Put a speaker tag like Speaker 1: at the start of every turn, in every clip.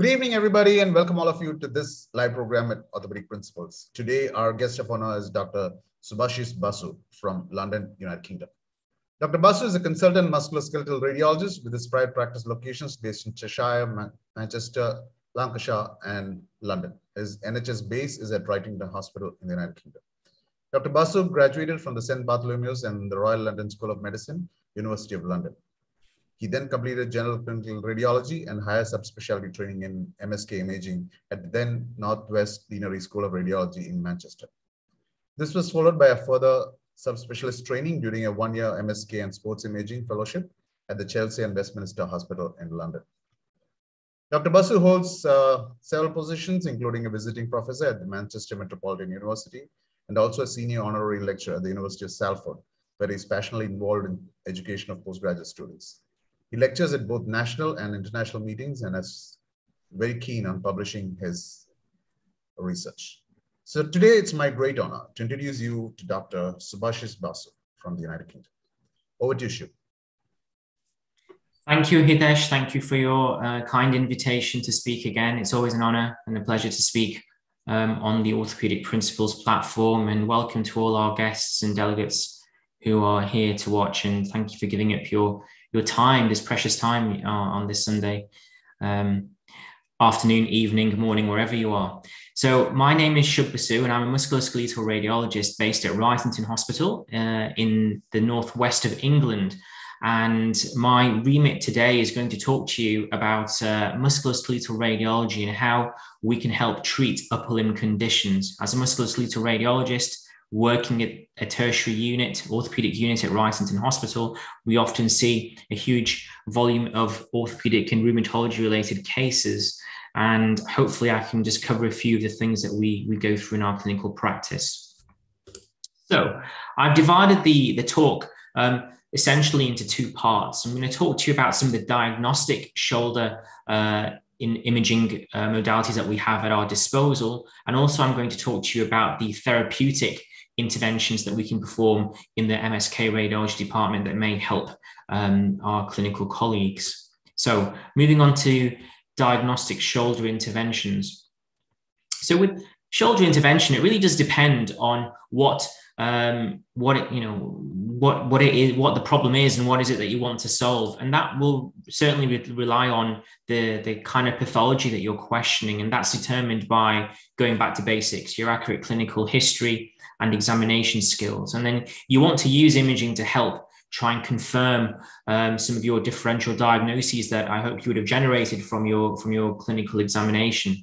Speaker 1: Good evening, everybody, and welcome all of you to this live program at Orthopedic Principles. Today, our guest of honor is Dr. Subhasis Basu from London, United Kingdom. Dr. Basu is a consultant musculoskeletal radiologist with his private practice locations based in Cheshire, Man Manchester, Lancashire, and London. His NHS base is at Wrightington Hospital in the United Kingdom. Dr. Basu graduated from the St. Bartholomew's and the Royal London School of Medicine, University of London. He then completed general clinical radiology and higher subspecialty training in MSK imaging at the then Northwest Deanery School of Radiology in Manchester. This was followed by a further subspecialist training during a one-year MSK and sports imaging fellowship at the Chelsea and Westminster Hospital in London. Dr. Basu holds uh, several positions, including a visiting professor at the Manchester Metropolitan University and also a senior honorary lecturer at the University of Salford, where he's passionately involved in education of postgraduate students. He lectures at both national and international meetings and is very keen on publishing his research. So today it's my great honor to introduce you to Dr. Subhasis Basu from the United Kingdom. Over to you, Shub.
Speaker 2: Thank you, Hitesh. Thank you for your uh, kind invitation to speak again. It's always an honor and a pleasure to speak um, on the Orthopedic Principles platform. And welcome to all our guests and delegates who are here to watch. And thank you for giving up your your time, this precious time uh, on this Sunday um, afternoon, evening, morning, wherever you are. So my name is Shub Basu, and I'm a musculoskeletal radiologist based at Wrightington Hospital uh, in the northwest of England. And my remit today is going to talk to you about uh, musculoskeletal radiology and how we can help treat upper limb conditions. As a musculoskeletal radiologist, working at a tertiary unit, orthopedic unit at Wrightington Hospital, we often see a huge volume of orthopedic and rheumatology related cases. And hopefully, I can just cover a few of the things that we, we go through in our clinical practice. So, I've divided the, the talk um, essentially into two parts. I'm going to talk to you about some of the diagnostic shoulder uh, in imaging uh, modalities that we have at our disposal. And also, I'm going to talk to you about the therapeutic interventions that we can perform in the MSK radiology department that may help um, our clinical colleagues. So moving on to diagnostic shoulder interventions. So with shoulder intervention, it really does depend on what um, what it, you know what what it is, what the problem is, and what is it that you want to solve, and that will certainly re- rely on the the kind of pathology that you're questioning, and that's determined by going back to basics, your accurate clinical history, and examination skills. And then you want to use imaging to help try and confirm um, some of your differential diagnoses that I hope you would have generated from your from your clinical examination.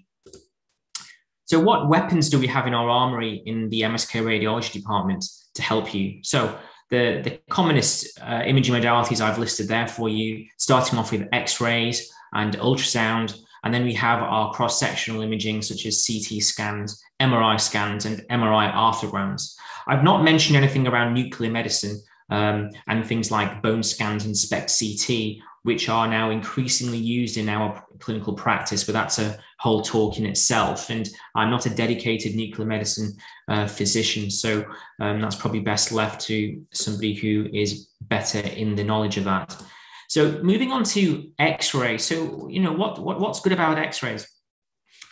Speaker 2: So, what weapons do we have in our armory in the MSK radiology department to help you? So, the, the commonest uh, imaging modalities I've listed there for you, starting off with X rays and ultrasound, and then we have our cross sectional imaging, such as CT scans, MRI scans, and MRI arthrograms. I've not mentioned anything around nuclear medicine um, and things like bone scans and SPECT CT, which are now increasingly used in our clinical practice, but that's a whole talk in itself. And I'm not a dedicated nuclear medicine uh, physician, so um, that's probably best left to somebody who is better in the knowledge of that. So moving on to X-ray. So you know what, what what's good about X-rays?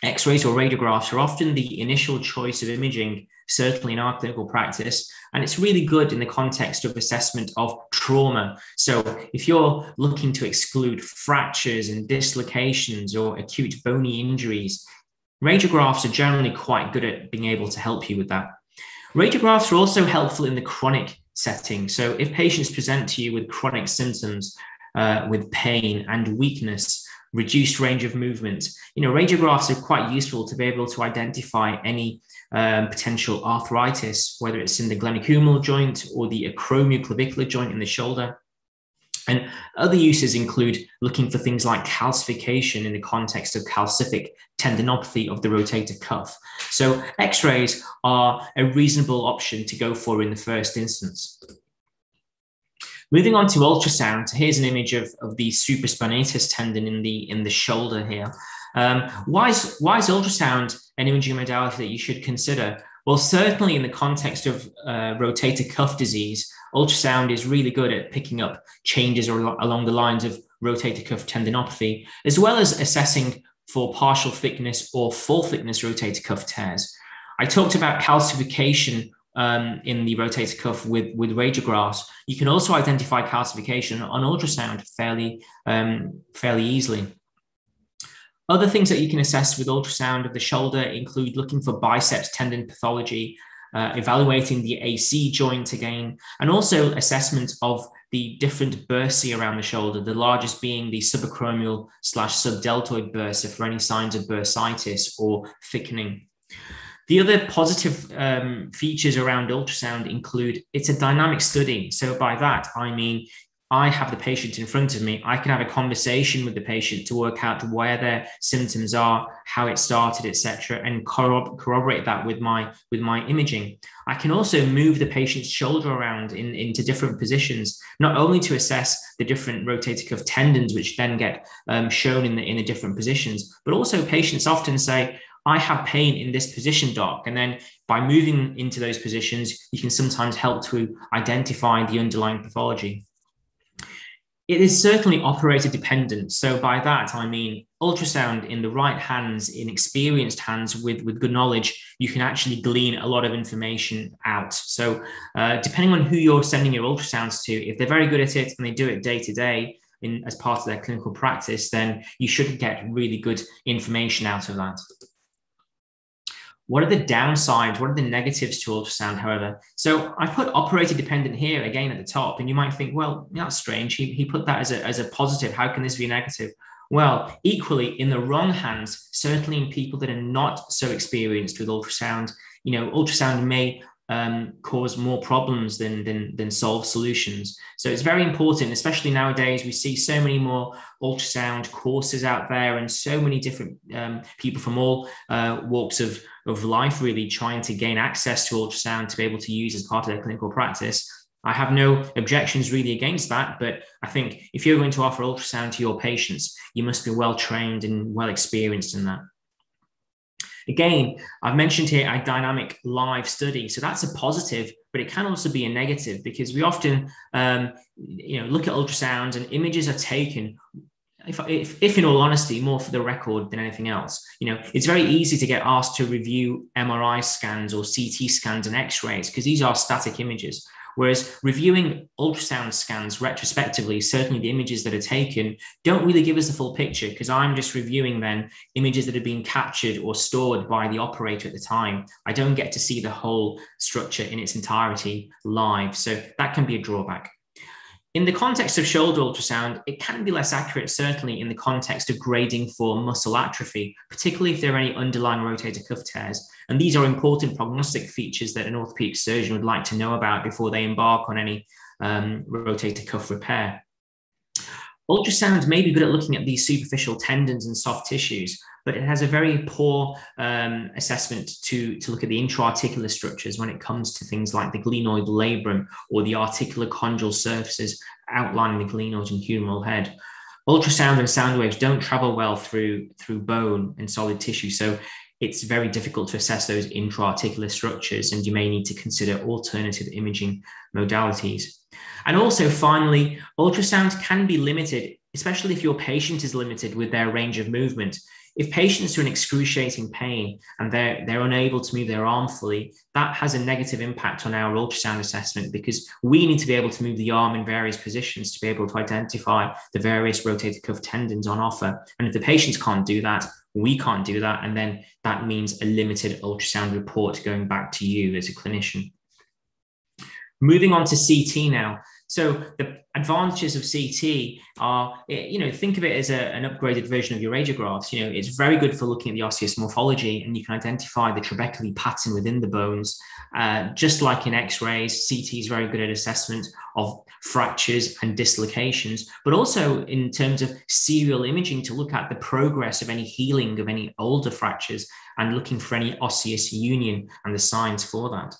Speaker 2: X-rays or radiographs are often the initial choice of imaging, certainly in our clinical practice, and it's really good in the context of assessment of trauma. So if you're looking to exclude fractures and dislocations or acute bony injuries, radiographs are generally quite good at being able to help you with that. Radiographs are also helpful in the chronic setting. So if patients present to you with chronic symptoms, uh, with pain and weakness, reduced range of movement. You know, radiographs are quite useful to be able to identify any um, potential arthritis, whether it's in the glenohumeral joint or the acromioclavicular joint in the shoulder. And other uses include looking for things like calcification in the context of calcific tendinopathy of the rotator cuff. So, x rays are a reasonable option to go for in the first instance. Moving on to ultrasound, here's an image of, of the supraspinatus tendon in the in the shoulder here. Um, why, is, why is ultrasound an imaging modality that you should consider? Well, certainly in the context of uh, rotator cuff disease, ultrasound is really good at picking up changes along the lines of rotator cuff tendinopathy, as well as assessing for partial thickness or full thickness rotator cuff tears. I talked about calcification um, in the rotator cuff with, with radiographs. You can also identify calcification on ultrasound fairly, um, fairly easily. Other things that you can assess with ultrasound of the shoulder include looking for biceps tendon pathology, uh, evaluating the AC joint again, and also assessment of the different bursae around the shoulder, the largest being the subacromial slash subdeltoid bursa for any signs of bursitis or thickening. The other positive um, features around ultrasound include it's a dynamic study. So by that, I mean I have the patient in front of me, I can have a conversation with the patient to work out where their symptoms are, how it started, etc., and corrob- corroborate that with my with my imaging. I can also move the patient's shoulder around in, into different positions, not only to assess the different rotator cuff tendons, which then get um, shown in the in the different positions, but also patients often say, I have pain in this position, doc. And then by moving into those positions, you can sometimes help to identify the underlying pathology it is certainly operator dependent. So by that I mean ultrasound in the right hands, in experienced hands with with good knowledge, you can actually glean a lot of information out. So uh, depending on who you're sending your ultrasounds to, if they're very good at it and they do it day to day in as part of their clinical practice, then you should get really good information out of that. What are the downsides? What are the negatives to ultrasound, however? So I put operator dependent here again at the top, and you might think, well, that's strange. He, he put that as a, as a positive. How can this be negative? Well, equally, in the wrong hands, certainly in people that are not so experienced with ultrasound, you know, ultrasound may um, cause more problems than, than, than solve solutions. So it's very important, especially nowadays, we see so many more ultrasound courses out there and so many different um, people from all uh, walks of, of life really trying to gain access to ultrasound to be able to use as part of their clinical practice. I have no objections really against that, but I think if you're going to offer ultrasound to your patients, you must be well trained and well experienced in that. Again, I've mentioned here a dynamic live study. So that's a positive, but it can also be a negative because we often um, you know, look at ultrasounds and images are taken if, if, if, in all honesty, more for the record than anything else, you know, it's very easy to get asked to review MRI scans or CT scans and X-rays because these are static images. Whereas reviewing ultrasound scans retrospectively, certainly the images that are taken don't really give us the full picture because I'm just reviewing then images that have been captured or stored by the operator at the time. I don't get to see the whole structure in its entirety live. So that can be a drawback. In the context of shoulder ultrasound, it can be less accurate, certainly in the context of grading for muscle atrophy, particularly if there are any underlying rotator cuff tears. And these are important prognostic features that an orthopedic surgeon would like to know about before they embark on any um, rotator cuff repair. Ultrasound may be good at looking at these superficial tendons and soft tissues, but it has a very poor um, assessment to, to look at the intra-articular structures when it comes to things like the glenoid labrum or the articular condylar surfaces outlining the glenoid and humeral head. Ultrasound and sound waves don't travel well through, through bone and solid tissue, so it's very difficult to assess those intra-articular structures, and you may need to consider alternative imaging modalities. And also, finally, ultrasound can be limited, especially if your patient is limited with their range of movement. If patients are in excruciating pain and they're, they're unable to move their arm fully, that has a negative impact on our ultrasound assessment because we need to be able to move the arm in various positions to be able to identify the various rotator cuff tendons on offer. And if the patients can't do that, we can't do that. And then that means a limited ultrasound report going back to you as a clinician. Moving on to CT now. So the advantages of CT are, you know, think of it as a, an upgraded version of your radiographs. You know, it's very good for looking at the osseous morphology and you can identify the trabecular pattern within the bones. Uh, just like in X-rays, CT is very good at assessment of fractures and dislocations, but also in terms of serial imaging to look at the progress of any healing of any older fractures and looking for any osseous union and the signs for that.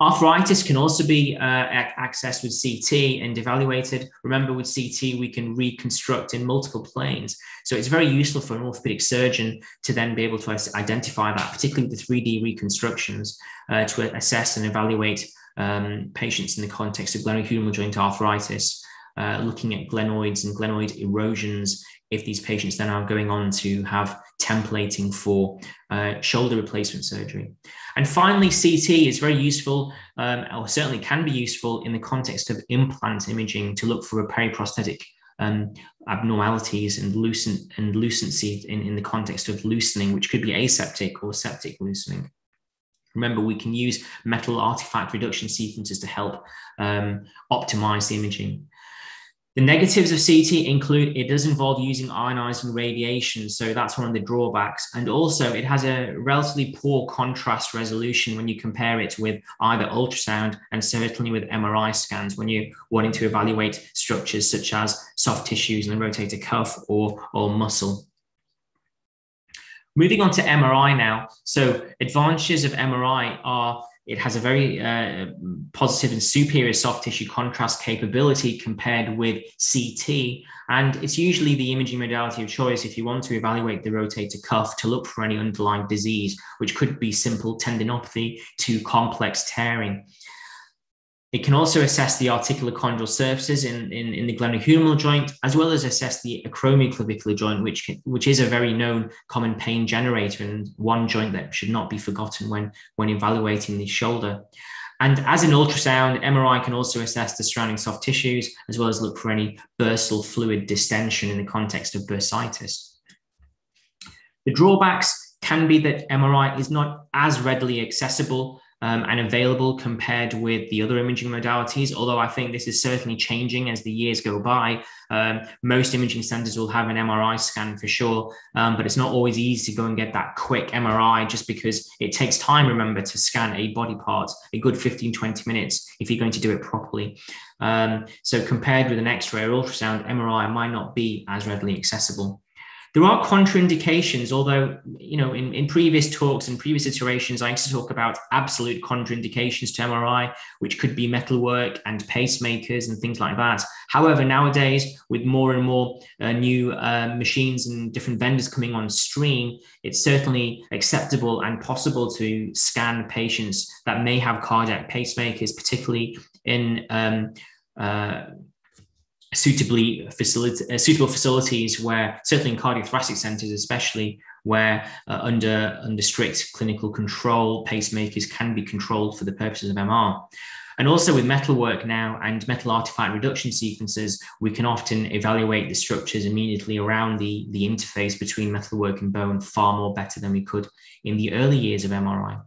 Speaker 2: Arthritis can also be uh, accessed with CT and evaluated. Remember, with CT, we can reconstruct in multiple planes. So it's very useful for an orthopedic surgeon to then be able to identify that, particularly with 3D reconstructions, uh, to assess and evaluate um, patients in the context of glenohumeral joint arthritis, uh, looking at glenoids and glenoid erosions if these patients then are going on to have templating for uh, shoulder replacement surgery. And finally, CT is very useful, um, or certainly can be useful in the context of implant imaging to look for a periprosthetic um, abnormalities and lucent and lucency in, in the context of loosening, which could be aseptic or septic loosening. Remember, we can use metal artifact reduction sequences to help um, optimize the imaging. The negatives of CT include it does involve using ionizing radiation, so that's one of the drawbacks. And also, it has a relatively poor contrast resolution when you compare it with either ultrasound and certainly with MRI scans when you're wanting to evaluate structures such as soft tissues and the rotator cuff or, or muscle. Moving on to MRI now. So, advantages of MRI are it has a very uh, positive and superior soft tissue contrast capability compared with CT. And it's usually the imaging modality of choice if you want to evaluate the rotator cuff to look for any underlying disease, which could be simple tendinopathy to complex tearing. It can also assess the articular articulochondral surfaces in, in, in the glenohumeral joint, as well as assess the acromioclavicular joint, which, can, which is a very known common pain generator and one joint that should not be forgotten when, when evaluating the shoulder. And as an ultrasound, MRI can also assess the surrounding soft tissues, as well as look for any bursal fluid distension in the context of bursitis. The drawbacks can be that MRI is not as readily accessible um, and available compared with the other imaging modalities. Although I think this is certainly changing as the years go by. Um, most imaging centers will have an MRI scan for sure, um, but it's not always easy to go and get that quick MRI just because it takes time, remember, to scan a body part, a good 15, 20 minutes if you're going to do it properly. Um, so compared with an X-ray or ultrasound, MRI might not be as readily accessible. There are contraindications, although, you know, in, in previous talks and previous iterations, I used to talk about absolute contraindications to MRI, which could be metalwork and pacemakers and things like that. However, nowadays, with more and more uh, new uh, machines and different vendors coming on stream, it's certainly acceptable and possible to scan patients that may have cardiac pacemakers, particularly in um, uh, suitably facility, uh, suitable facilities where certainly in cardiothoracic centers especially where uh, under under strict clinical control pacemakers can be controlled for the purposes of mr and also with metal work now and metal artifact reduction sequences we can often evaluate the structures immediately around the the interface between metal work and bone far more better than we could in the early years of mri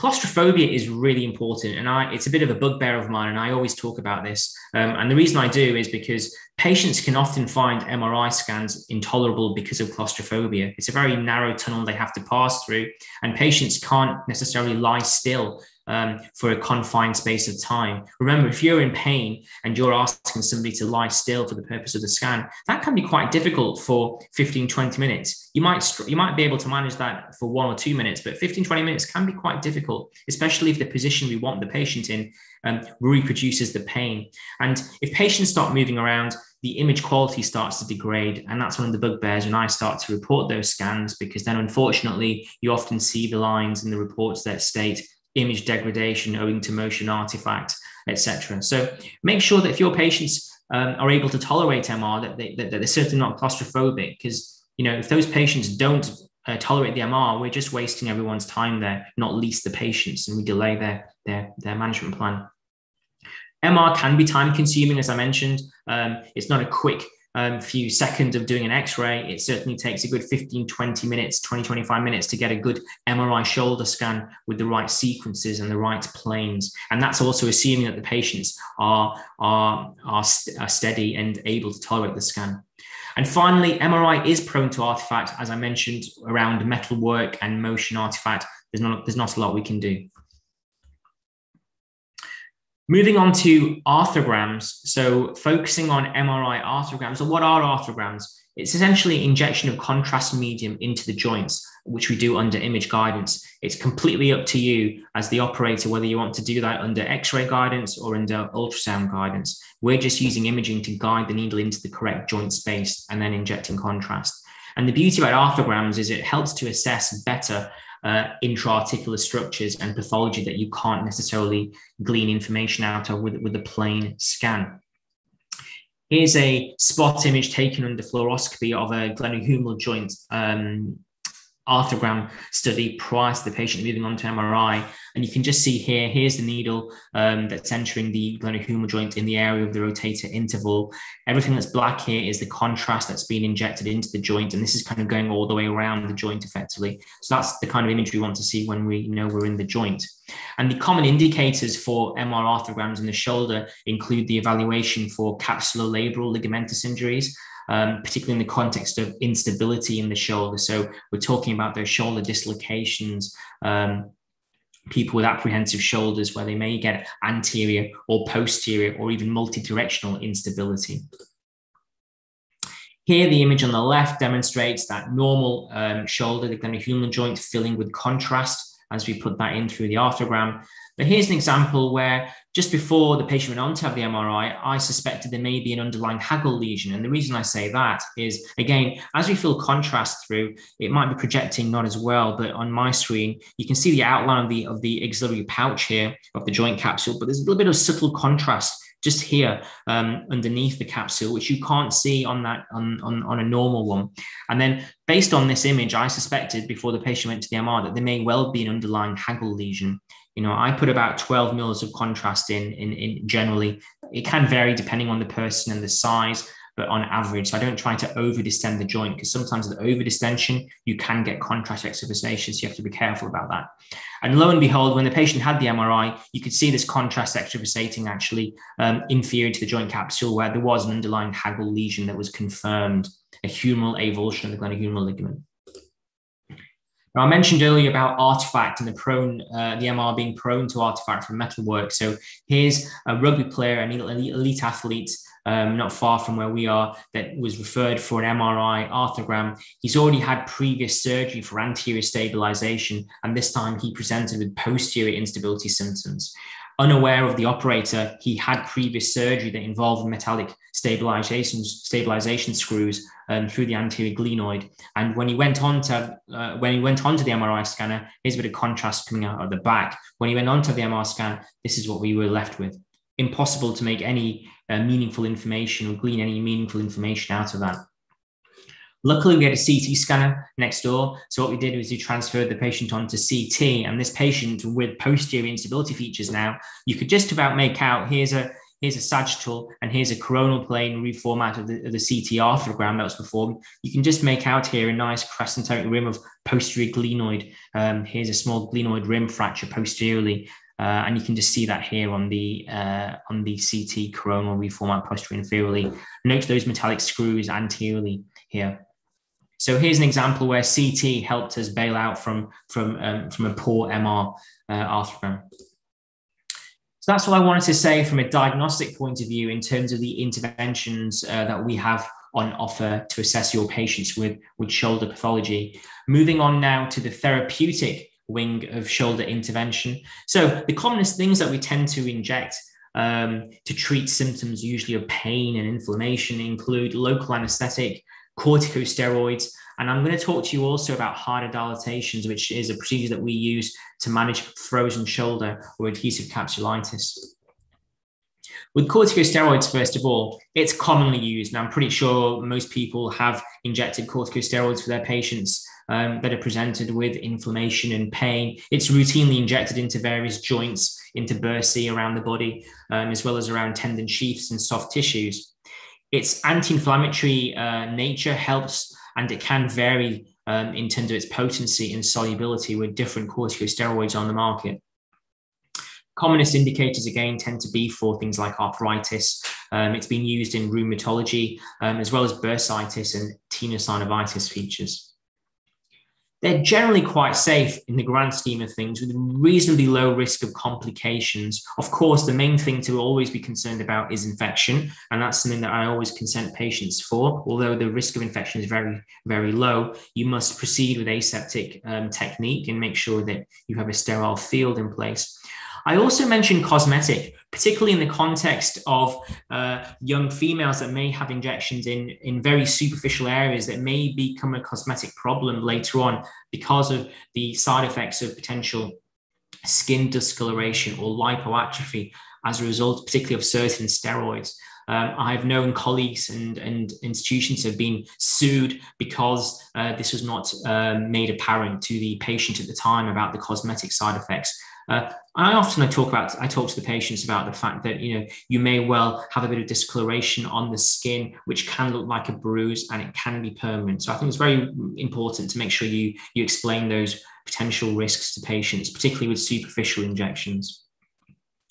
Speaker 2: claustrophobia is really important and I, it's a bit of a bugbear of mine and i always talk about this. Um, and the reason i do is because patients can often find mri scans intolerable because of claustrophobia. It's a very narrow tunnel they have to pass through and patients can't necessarily lie still um, for a confined space of time. Remember, if you're in pain and you're asking somebody to lie still for the purpose of the scan, that can be quite difficult for 15, 20 minutes. You might, you might be able to manage that for one or two minutes, but 15, 20 minutes can be quite difficult, especially if the position we want the patient in um, reproduces the pain. And if patients start moving around, the image quality starts to degrade. And that's one of the bugbears when I start to report those scans, because then unfortunately, you often see the lines in the reports that state image degradation owing to motion artifact, etc. So make sure that if your patients um, are able to tolerate MR, that, they, that they're certainly not claustrophobic, because you know if those patients don't uh, tolerate the MR, we're just wasting everyone's time there, not least the patients, and we delay their their their management plan. MR can be time consuming, as I mentioned. Um, it's not a quick um, few seconds of doing an x-ray it certainly takes a good 15 20 minutes 20 25 minutes to get a good mri shoulder scan with the right sequences and the right planes. And that's also assuming that the patients are are are, st- are steady and able to tolerate the scan. And finally mri is prone to artifact as i mentioned around metal work and motion artifact. There's not there's not a lot we can do Moving on to arthrograms. So, focusing on MRI arthrograms. So, what are arthrograms? It's essentially injection of contrast medium into the joints, which we do under image guidance. It's completely up to you as the operator whether you want to do that under X ray guidance or under ultrasound guidance. We're just using imaging to guide the needle into the correct joint space and then injecting contrast. And the beauty about arthrograms is it helps to assess better uh, intra-articular structures and pathology that you can't necessarily glean information out of with, with a plain scan. Here's a spot image taken under fluoroscopy of a glenohumeral joint um, arthrogram study prior to the patient moving on to MRI. And you can just see here, here's the needle um, that's entering the glenohumeral joint in the area of the rotator interval. Everything that's black here is the contrast that's been injected into the joint. And this is kind of going all the way around the joint effectively. So that's the kind of image we want to see when we know we're in the joint. And the common indicators for MR arthrograms in the shoulder include the evaluation for capsular labral ligamentous injuries um, particularly in the context of instability in the shoulder. So we're talking about those shoulder dislocations. Um, people with apprehensive shoulders where they may get anterior or posterior or even multi-directional instability. Here, the image on the left demonstrates that normal um, shoulder, the glenohumeral joint filling with contrast as we put that in through the arthrogram. But here's an example where just before the patient went on to have the MRI, I suspected there may be an underlying HAGL lesion. And the reason I say that is, again, as we feel contrast through, it might be projecting not as well, but on my screen, you can see the outline of the, of the axillary pouch here of the joint capsule, but there's a little bit of subtle contrast just here um, underneath the capsule, which you can't see on that on, on, on a normal one. And then based on this image, I suspected before the patient went to the MR that there may well be an underlying HAGL lesion. You know, I put about 12 mils of contrast in, in, in generally. It can vary depending on the person and the size, but on average, so I don't try to over distend the joint because sometimes with over distension, you can get contrast extravasation. So you have to be careful about that. And lo and behold, when the patient had the MRI, you could see this contrast extravasating actually um, inferior to the joint capsule where there was an underlying HAGL lesion that was confirmed, a humeral avulsion of the glenohumeral ligament. Now, I mentioned earlier about artifact and the prone, uh, the MR being prone to artifact from metalwork. So here's a rugby player, an elite, elite athlete, um, not far from where we are, that was referred for an MRI arthrogram. He's already had previous surgery for anterior stabilization, and this time he presented with posterior instability symptoms unaware of the operator, he had previous surgery that involved metallic stabilization stabilization screws um, through the anterior glenoid. And when he went on to uh, when he went on to the MRI scanner, here's a bit of contrast coming out of the back. When he went on to the MR scan, this is what we were left with. Impossible to make any uh, meaningful information or glean any meaningful information out of that. Luckily, we had a CT scanner next door. So what we did was we transferred the patient onto CT, and this patient with posterior instability features now, you could just about make out here's a here's a sagittal and here's a coronal plane reformat of the, of the CT arthrogram that was performed. You can just make out here a nice crescentic rim of posterior glenoid. Um, here's a small glenoid rim fracture posteriorly. Uh, and you can just see that here on the uh, on the CT coronal reformat posterior inferiorly. Note those metallic screws anteriorly here. So here's an example where CT helped us bail out from, from, um, from a poor MR uh, arthrogram. So that's what I wanted to say from a diagnostic point of view in terms of the interventions uh, that we have on offer to assess your patients with, with shoulder pathology. Moving on now to the therapeutic wing of shoulder intervention. So the commonest things that we tend to inject um, to treat symptoms usually of pain and inflammation include local anesthetic, corticosteroids. And I'm going to talk to you also about hydrodilatations, which is a procedure that we use to manage frozen shoulder or adhesive capsulitis. With corticosteroids, first of all, it's commonly used. And I'm pretty sure most people have injected corticosteroids for their patients um, that are presented with inflammation and pain. It's routinely injected into various joints, into bursae around the body, um, as well as around tendon sheaths and soft tissues its anti-inflammatory uh, nature helps, and it can vary um, in terms of its potency and solubility with different corticosteroids on the market. Commonest indicators again tend to be for things like arthritis. Um, it's been used in rheumatology um, as well as bursitis and tenosynovitis features they're generally quite safe in the grand scheme of things with reasonably low risk of complications. Of course, the main thing to always be concerned about is infection, and that's something that I always consent patients for. Although the risk of infection is very, very low, you must proceed with aseptic um, technique and make sure that you have a sterile field in place. I also mentioned cosmetic, particularly in the context of uh, young females that may have injections in, in very superficial areas that may become a cosmetic problem later on because of the side effects of potential skin discoloration or lipoatrophy as a result, particularly of certain steroids. Um, I've known colleagues and, and institutions have been sued because uh, this was not um, made apparent to the patient at the time about the cosmetic side effects. Uh, I often I talk about I talk to the patients about the fact that you know you may well have a bit of discoloration on the skin, which can look like a bruise and it can be permanent. So I think it's very important to make sure you you explain those potential risks to patients, particularly with superficial injections.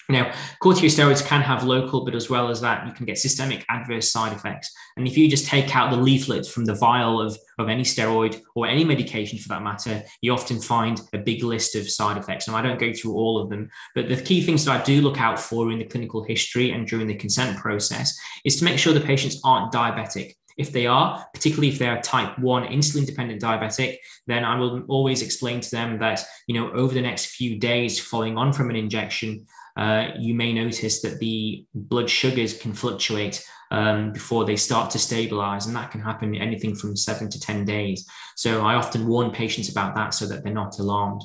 Speaker 2: Now, corticosteroids can have local, but as well as that, you can get systemic adverse side effects. And if you just take out the leaflet from the vial of, of any steroid or any medication for that matter, you often find a big list of side effects. And I don't go through all of them, but the key things that I do look out for in the clinical history and during the consent process is to make sure the patients aren't diabetic. If they are, particularly if they are type 1 insulin dependent diabetic, then I will always explain to them that, you know, over the next few days following on from an injection, uh, you may notice that the blood sugars can fluctuate um, before they start to stabilize, and that can happen anything from seven to 10 days. So I often warn patients about that so that they're not alarmed.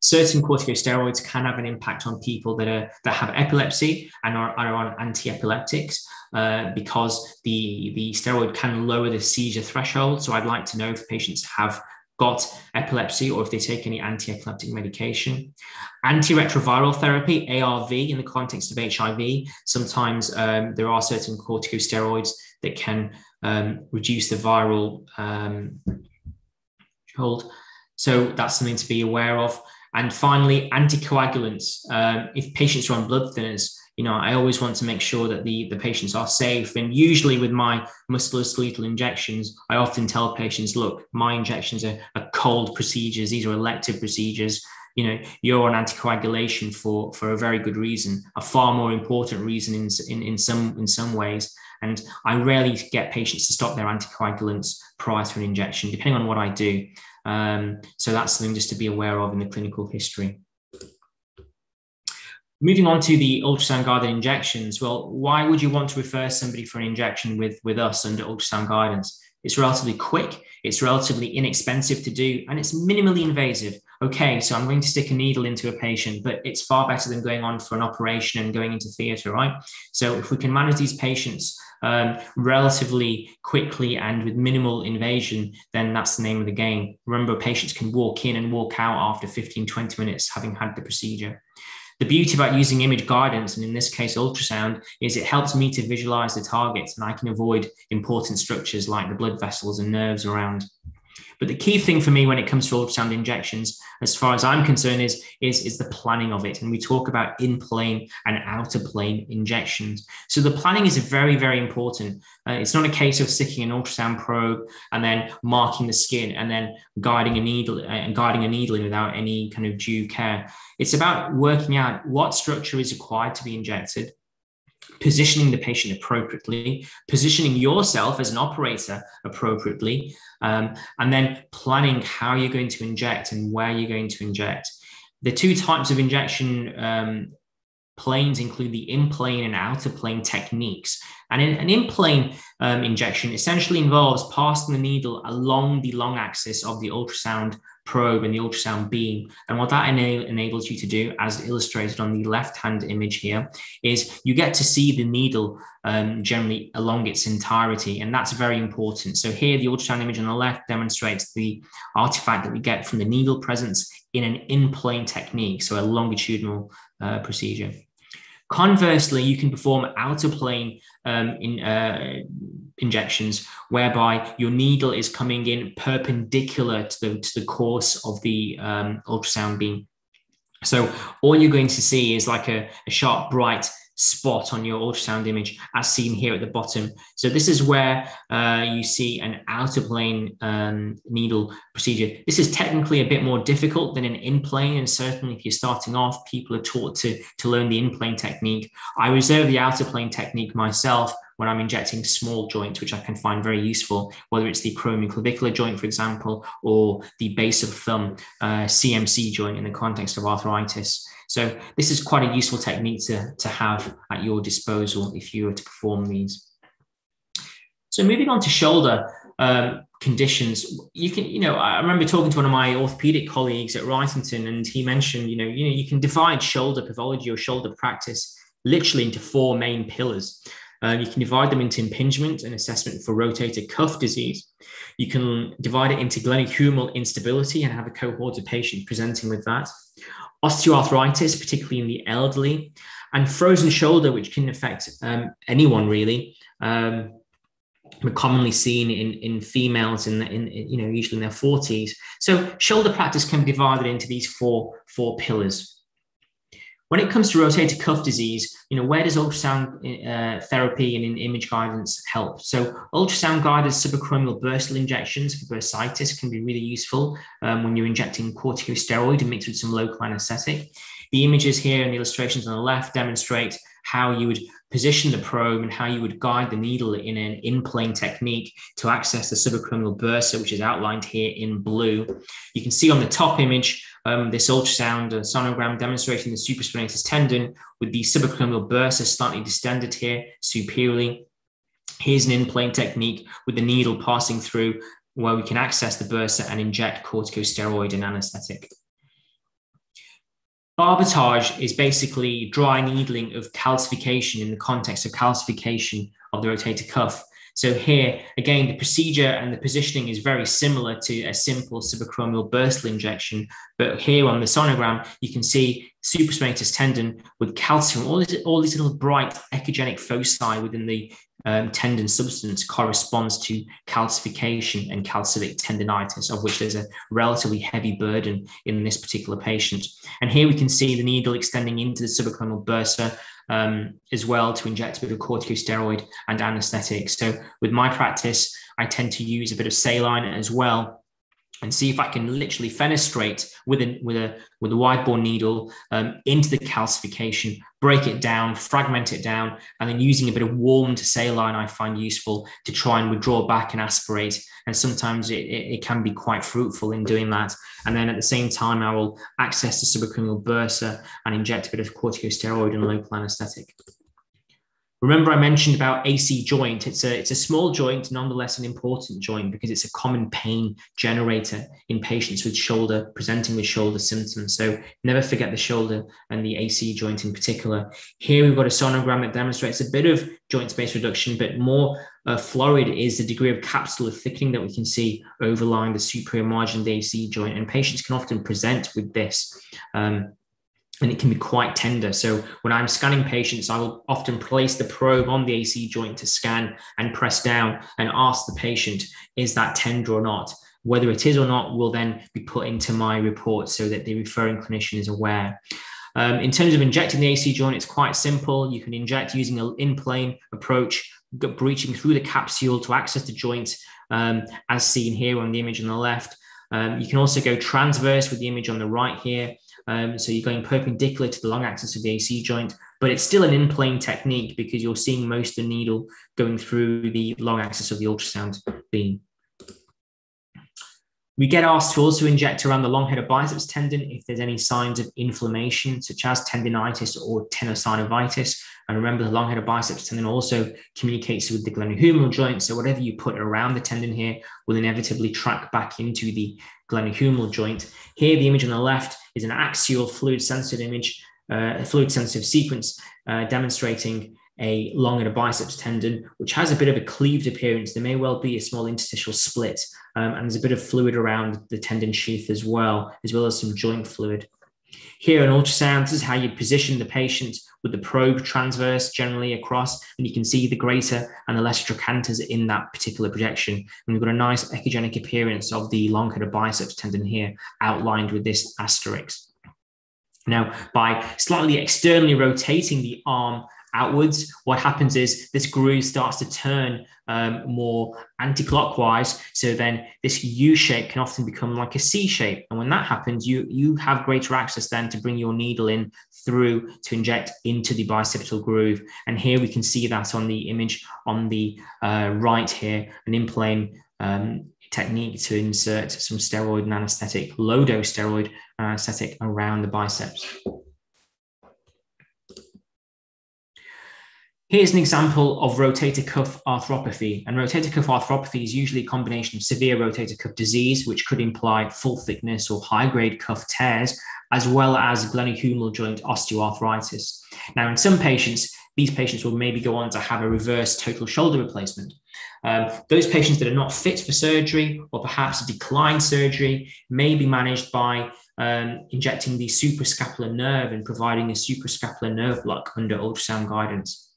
Speaker 2: Certain corticosteroids can have an impact on people that are that have epilepsy and are, are on anti-epileptics uh, because the the steroid can lower the seizure threshold. So I'd like to know if patients have got epilepsy or if they take any anti-epileptic medication. Antiretroviral therapy, ARV, in the context of HIV, sometimes um, there are certain corticosteroids that can um, reduce the viral um, hold. So that's something to be aware of. And finally, anticoagulants. Um, if patients are on blood thinners, you know, I always want to make sure that the, the patients are safe. And usually with my musculoskeletal injections, I often tell patients, look, my injections are, are cold procedures. These are elective procedures. You know, you're on anticoagulation for, for a very good reason, a far more important reason in, in, in some in some ways. And I rarely get patients to stop their anticoagulants prior to an injection, depending on what I do. Um, so that's something just to be aware of in the clinical history. Moving on to the ultrasound guided injections. Well, why would you want to refer somebody for an injection with, with us under ultrasound guidance? It's relatively quick, it's relatively inexpensive to do, and it's minimally invasive. Okay, so I'm going to stick a needle into a patient, but it's far better than going on for an operation and going into theatre, right? So if we can manage these patients um, relatively quickly and with minimal invasion, then that's the name of the game. Remember, patients can walk in and walk out after 15, 20 minutes having had the procedure. The beauty about using image guidance, and in this case, ultrasound, is it helps me to visualize the targets and I can avoid important structures like the blood vessels and nerves around. But the key thing for me when it comes to ultrasound injections, as far as I'm concerned, is, is, is the planning of it. And we talk about in plane and outer plane injections. So the planning is very, very important. Uh, it's not a case of sticking an ultrasound probe and then marking the skin and then guiding a needle and uh, guiding a needle in without any kind of due care. It's about working out what structure is required to be injected positioning the patient appropriately, positioning yourself as an operator appropriately, um, and then planning how you're going to inject and where you're going to inject. The two types of injection um, planes include the in-plane and out-of-plane techniques. And in, an in-plane um, injection essentially involves passing the needle along the long axis of the ultrasound probe and the ultrasound beam. And what that ena- enables you to do, as illustrated on the left-hand image here, is you get to see the needle um, generally along its entirety. And that's very important. So here, the ultrasound image on the left demonstrates the artifact that we get from the needle presence in an in-plane technique, so a longitudinal uh, procedure. Conversely, you can perform outer plane um, in, uh, injections whereby your needle is coming in perpendicular to the, to the course of the um, ultrasound beam. So all you're going to see is like a, a sharp, bright spot on your ultrasound image as seen here at the bottom. So this is where uh, you see an outer plane um, needle procedure. This is technically a bit more difficult than an in-plane and certainly if you're starting off, people are taught to, to learn the in-plane technique. I reserve the outer plane technique myself when I'm injecting small joints, which I can find very useful, whether it's the acromioclavicular joint, for example, or the base of thumb uh, CMC joint in the context of arthritis. So this is quite a useful technique to, to have at your disposal if you were to perform these. So moving on to shoulder um, conditions, you can, you know, I remember talking to one of my orthopedic colleagues at Wrightington, and he mentioned, you know, you know, you can divide shoulder pathology or shoulder practice literally into four main pillars. Uh, you can divide them into impingement and assessment for rotator cuff disease. You can divide it into glenohumeral instability and have a cohort of patients presenting with that. Osteoarthritis, particularly in the elderly, and frozen shoulder, which can affect um, anyone really. Um, commonly seen in, in females in, the, in, in, you know usually in their 40s so shoulder practice can be divided into these four four pillars when it comes to rotator cuff disease, you know, where does ultrasound uh, therapy and in image guidance help? So ultrasound guided subacromial bursal injections for bursitis can be really useful um, when you're injecting corticosteroid mixed with some local anesthetic. The images here and the illustrations on the left demonstrate how you would position the probe and how you would guide the needle in an in-plane technique to access the subacromial bursa, which is outlined here in blue. You can see on the top image um, this ultrasound uh, sonogram demonstrating the supraspinatus tendon with the subacromial bursa slightly distended here superiorly. Here's an in-plane technique with the needle passing through where we can access the bursa and inject corticosteroid and anesthetic. Barbotage is basically dry needling of calcification in the context of calcification of the rotator cuff. So here, again, the procedure and the positioning is very similar to a simple subacromial bursal injection. But here on the sonogram, you can see supraspinatus tendon with calcium, all these, all these little bright echogenic foci within the um, tendon substance corresponds to calcification and calcific tendonitis, of which there's a relatively heavy burden in this particular patient. And here we can see the needle extending into the subacromial bursa um, as well to inject a bit of corticosteroid and anesthetic. So with my practice, I tend to use a bit of saline as well and see if I can literally fenestrate with a with a with a wide bore needle um, into the calcification, break it down, fragment it down, and then using a bit of warmed saline I find useful to try and withdraw back and aspirate. And sometimes it, it, it can be quite fruitful in doing that. And then at the same time, I will access the subacromial bursa and inject a bit of corticosteroid and local anesthetic. Remember, I mentioned about AC joint. It's a it's a small joint, nonetheless an important joint because it's a common pain generator in patients with shoulder presenting with shoulder symptoms. So never forget the shoulder and the AC joint in particular. Here we've got a sonogram that demonstrates a bit of joint space reduction, but more uh, florid is the degree of capsular thickening that we can see overlying the superior margin of the AC joint. And patients can often present with this. Um, and it can be quite tender. So when I'm scanning patients, I will often place the probe on the AC joint to scan and press down and ask the patient, is that tender or not? Whether it is or not will then be put into my report so that the referring clinician is aware. Um, in terms of injecting the AC joint, it's quite simple. You can inject using an in-plane approach, breaching through the capsule to access the joint, um, as seen here on the image on the left. Um, you can also go transverse with the image on the right here um, so you're going perpendicular to the long axis of the AC joint, but it's still an in-plane technique because you're seeing most of the needle going through the long axis of the ultrasound beam. We get asked to also inject around the long head of biceps tendon if there's any signs of inflammation, such as tendinitis or tenosynovitis. And remember, the long head of biceps tendon also communicates with the glenohumeral joint. So whatever you put around the tendon here will inevitably track back into the glenohumeral joint. Here, the image on the left is an axial fluid sensitive image, uh, fluid sensitive sequence uh, demonstrating a long and a biceps tendon, which has a bit of a cleaved appearance. There may well be a small interstitial split, um, and there's a bit of fluid around the tendon sheath as well, as well as some joint fluid. Here in ultrasound, this is how you position the patient with the probe transverse generally across, and you can see the greater and the lesser trochanters in that particular projection. And we've got a nice echogenic appearance of the long head of biceps tendon here outlined with this asterisk. Now, by slightly externally rotating the arm outwards, what happens is this groove starts to turn um, more anti-clockwise. So then this U shape can often become like a C shape. And when that happens, you, you have greater access then to bring your needle in through to inject into the bicipital groove. And here we can see that on the image on the uh, right here, an in-plane um, technique to insert some steroid and anesthetic, low dose steroid anesthetic around the biceps. Here's an example of rotator cuff arthropathy. And rotator cuff arthropathy is usually a combination of severe rotator cuff disease, which could imply full thickness or high grade cuff tears, as well as glenohumeral joint osteoarthritis. Now, in some patients, these patients will maybe go on to have a reverse total shoulder replacement. Um, those patients that are not fit for surgery or perhaps decline surgery may be managed by um, injecting the suprascapular nerve and providing a suprascapular nerve block under ultrasound guidance.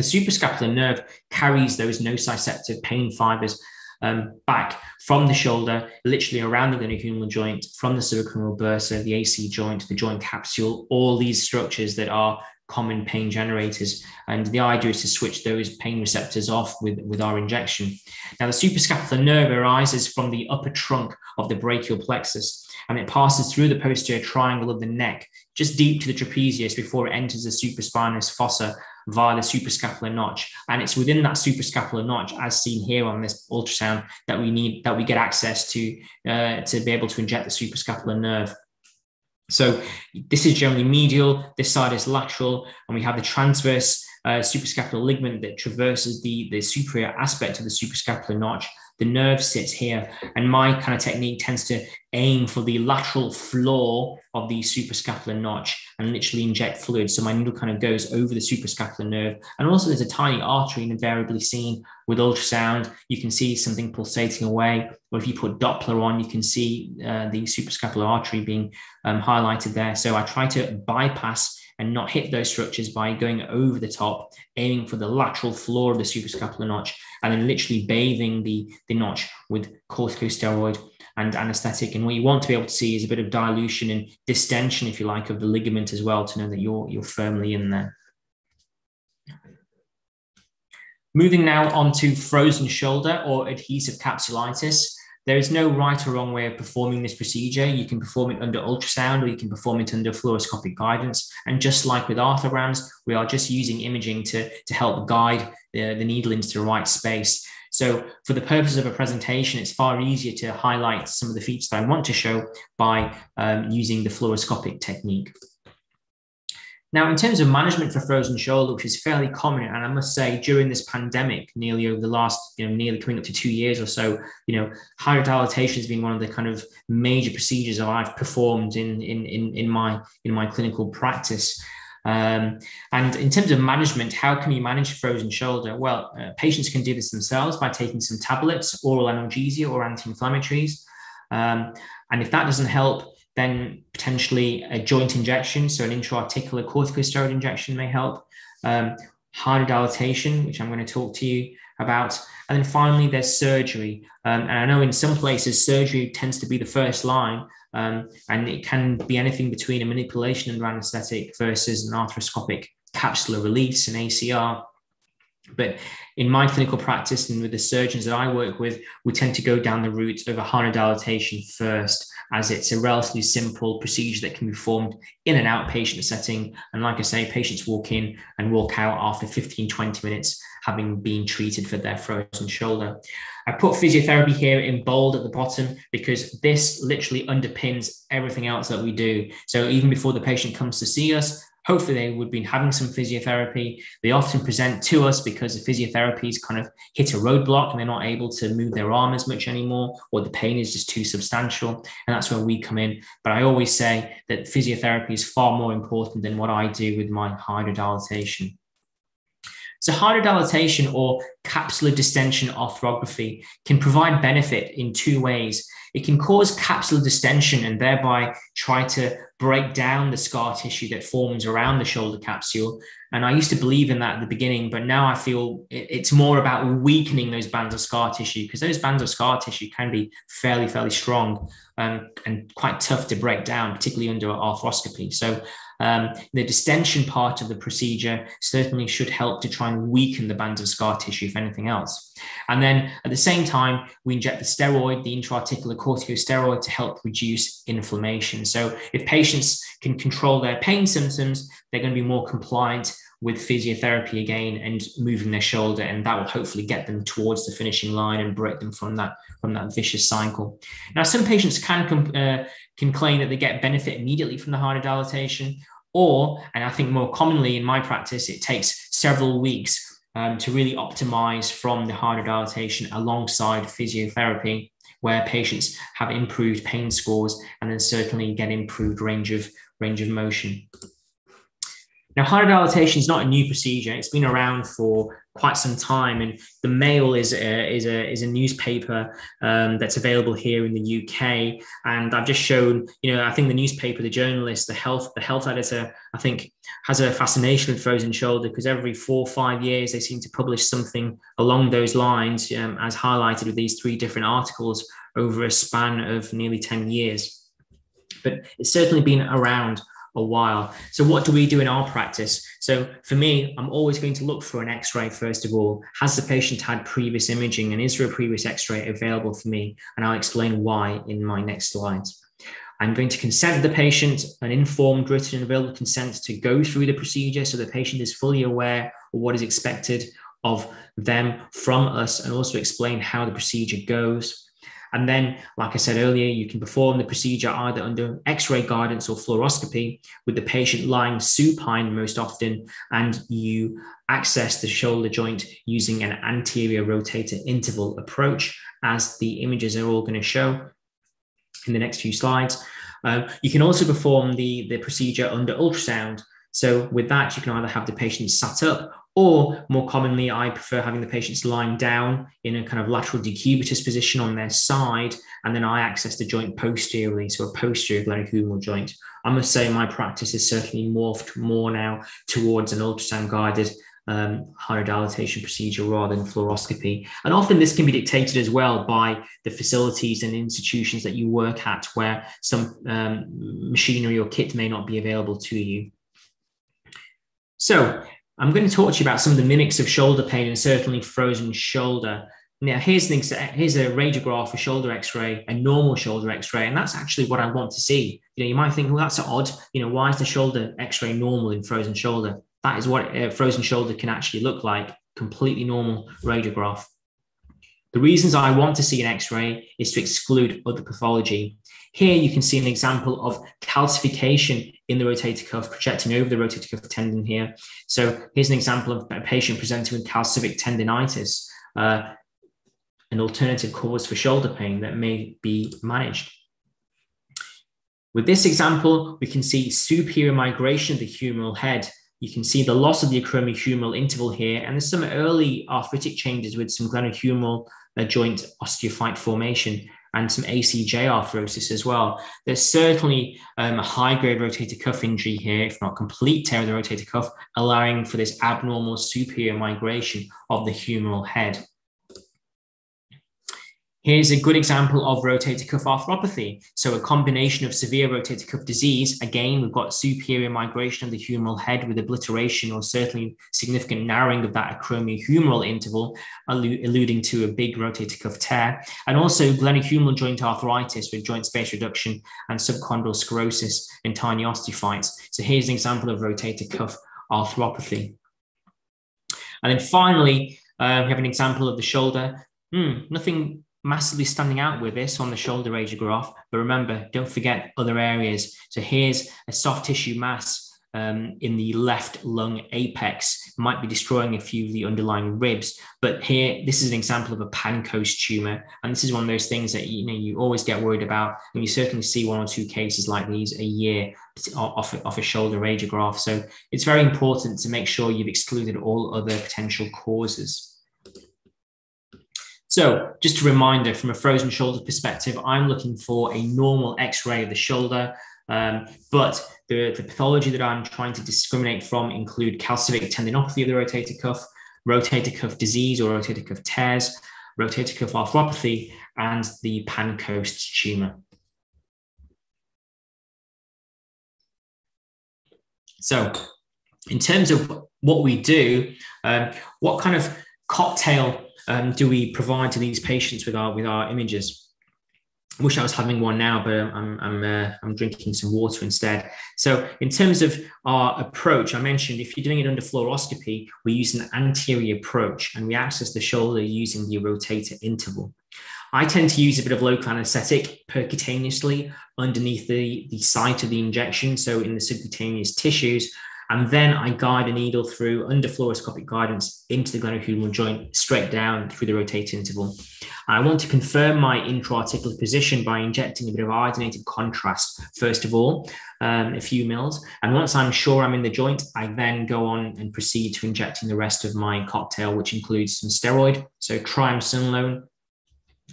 Speaker 2: The suprascapular nerve carries those nociceptive pain fibers um, back from the shoulder, literally around the glenohumeral joint, from the subacromial bursa, the AC joint, the joint capsule, all these structures that are common pain generators. And the idea is to switch those pain receptors off with, with our injection. Now, the suprascapular nerve arises from the upper trunk of the brachial plexus and it passes through the posterior triangle of the neck, just deep to the trapezius before it enters the supraspinous fossa via the suprascapular notch. And it's within that suprascapular notch, as seen here on this ultrasound, that we need that we get access to uh, to be able to inject the suprascapular nerve. So this is generally medial, this side is lateral, and we have the transverse uh, suprascapular ligament that traverses the, the superior aspect of the suprascapular notch the nerve sits here. And my kind of technique tends to aim for the lateral floor of the suprascapular notch and literally inject fluid. So my needle kind of goes over the suprascapular nerve. And also there's a tiny artery invariably seen with ultrasound. You can see something pulsating away. Or if you put Doppler on, you can see uh, the suprascapular artery being um, highlighted there. So I try to bypass and not hit those structures by going over the top, aiming for the lateral floor of the suprascapular notch, and then literally bathing the, the notch with corticosteroid and anesthetic. And what you want to be able to see is a bit of dilution and distension, if you like, of the ligament as well to know that you're, you're firmly in there. Moving now on to frozen shoulder or adhesive capsulitis. There is no right or wrong way of performing this procedure. You can perform it under ultrasound or you can perform it under fluoroscopic guidance. And just like with arthrograms, we are just using imaging to, to help guide the, the needle into the right space. So for the purpose of a presentation, it's far easier to highlight some of the features that I want to show by um, using the fluoroscopic technique. Now, in terms of management for frozen shoulder, which is fairly common, and I must say during this pandemic, nearly over the last, you know, nearly coming up to two years or so, you know, hydrodilatation has been one of the kind of major procedures that I've performed in in in, in my in my clinical practice. Um, and in terms of management, how can you manage frozen shoulder? Well, uh, patients can do this themselves by taking some tablets, oral analgesia or anti-inflammatories. Um, and if that doesn't help, then potentially a joint injection, so an intra-articular corticosteroid injection may help. Um, hydrodilatation, which I'm going to talk to you about. And then finally, there's surgery. Um, and I know in some places, surgery tends to be the first line, um, and it can be anything between a manipulation under anesthetic versus an arthroscopic capsular release, an ACR. But in my clinical practice and with the surgeons that I work with, we tend to go down the route of a hydrodilatation first as it's a relatively simple procedure that can be performed in an outpatient setting. And like I say, patients walk in and walk out after 15, 20 minutes, having been treated for their frozen shoulder. I put physiotherapy here in bold at the bottom because this literally underpins everything else that we do. So even before the patient comes to see us, hopefully they would be having some physiotherapy. They often present to us because the physiotherapy is kind of hit a roadblock and they're not able to move their arm as much anymore, or the pain is just too substantial. And that's where we come in. But I always say that physiotherapy is far more important than what I do with my hydrodilatation. So hydrodilatation or capsular distension arthrography can provide benefit in two ways. It can cause capsular distension and thereby try to break down the scar tissue that forms around the shoulder capsule. And I used to believe in that at the beginning, but now I feel it's more about weakening those bands of scar tissue because those bands of scar tissue can be fairly, fairly strong um, and quite tough to break down, particularly under arthroscopy. So um, the distension part of the procedure certainly should help to try and weaken the bands of scar tissue, if anything else. And then at the same time, we inject the steroid, the intra-articular corticosteroid, to help reduce inflammation. So if patients can control their pain symptoms, they're going to be more compliant with physiotherapy again and moving their shoulder and that will hopefully get them towards the finishing line and break them from that from that vicious cycle now some patients can uh, can claim that they get benefit immediately from the hydrodilatation or and i think more commonly in my practice it takes several weeks um, to really optimize from the hydrodilatation alongside physiotherapy where patients have improved pain scores and then certainly get improved range of range of motion. Now, hydrodilatation is not a new procedure. It's been around for quite some time, and the Mail is a, is a, is a newspaper um, that's available here in the UK. And I've just shown, you know, I think the newspaper, the journalist, the health, the health editor, I think has a fascination with frozen shoulder because every four or five years they seem to publish something along those lines, um, as highlighted with these three different articles over a span of nearly 10 years. But it's certainly been around a while. So, what do we do in our practice? So, for me, I'm always going to look for an x ray first of all. Has the patient had previous imaging and is there a previous x ray available for me? And I'll explain why in my next slides. I'm going to consent the patient, an informed written and available consent to go through the procedure so the patient is fully aware of what is expected of them from us and also explain how the procedure goes. And then, like I said earlier, you can perform the procedure either under x ray guidance or fluoroscopy with the patient lying supine most often, and you access the shoulder joint using an anterior rotator interval approach, as the images are all going to show in the next few slides. Uh, you can also perform the, the procedure under ultrasound. So, with that, you can either have the patient sat up or more commonly, I prefer having the patients lying down in a kind of lateral decubitus position on their side, and then I access the joint posteriorly, so a posterior glenohumeral joint. I must say my practice is certainly morphed more now towards an ultrasound guided um, hydrodilatation procedure rather than fluoroscopy. And often this can be dictated as well by the facilities and institutions that you work at, where some um, machinery or kit may not be available to you. So I'm going to talk to you about some of the mimics of shoulder pain and certainly frozen shoulder. Now, here's an here's a radiograph, a shoulder X-ray, a normal shoulder X-ray, and that's actually what I want to see. You know, you might think, well, that's odd. You know, why is the shoulder X-ray normal in frozen shoulder? That is what a frozen shoulder can actually look like. Completely normal radiograph. The reasons I want to see an X-ray is to exclude other pathology. Here you can see an example of calcification in the rotator cuff, projecting over the rotator cuff tendon here. So here's an example of a patient presenting with calcific tendinitis, uh, an alternative cause for shoulder pain that may be managed. With this example, we can see superior migration of the humeral head. You can see the loss of the acromiohumeral interval here, and there's some early arthritic changes with some glenohumeral uh, joint osteophyte formation and some ACJ arthrosis as well. There's certainly um, a high grade rotator cuff injury here, if not complete tear of the rotator cuff, allowing for this abnormal superior migration of the humeral head. Here's a good example of rotator cuff arthropathy. So a combination of severe rotator cuff disease. Again, we've got superior migration of the humeral head with obliteration or certainly significant narrowing of that acromiohumeral interval, alluding to a big rotator cuff tear. And also glenohumeral joint arthritis with joint space reduction and subchondral sclerosis and tiny osteophytes. So here's an example of rotator cuff arthropathy. And then finally, uh, we have an example of the shoulder. Hmm, nothing massively standing out with this on the shoulder radiograph. But remember, don't forget other areas. So here's a soft tissue mass um, in the left lung apex, might be destroying a few of the underlying ribs. But here, this is an example of a Pancoast tumor. And this is one of those things that you know you always get worried about. And you certainly see one or two cases like these a year off, off a shoulder radiograph. So it's very important to make sure you've excluded all other potential causes. So, just a reminder from a frozen shoulder perspective, I'm looking for a normal x ray of the shoulder. Um, but the, the pathology that I'm trying to discriminate from include calcific tendinopathy of the rotator cuff, rotator cuff disease or rotator cuff tears, rotator cuff arthropathy, and the Pancoast tumor. So, in terms of what we do, um, what kind of cocktail um, do we provide to these patients with our with our images? Wish I was having one now, but I'm I'm uh, I'm drinking some water instead. So in terms of our approach, I mentioned if you're doing it under fluoroscopy, we use an anterior approach and we access the shoulder using the rotator interval. I tend to use a bit of local anesthetic percutaneously underneath the, the site of the injection, so in the subcutaneous tissues, And then I guide a needle through under fluoroscopic guidance into the glenohumeral joint straight down through the rotator interval. And I want to confirm my intra-articular position by injecting a bit of iodinated contrast, first of all, um, a few mils. And once I'm sure I'm in the joint, I then go on and proceed to injecting the rest of my cocktail, which includes some steroid, so triamcinolone,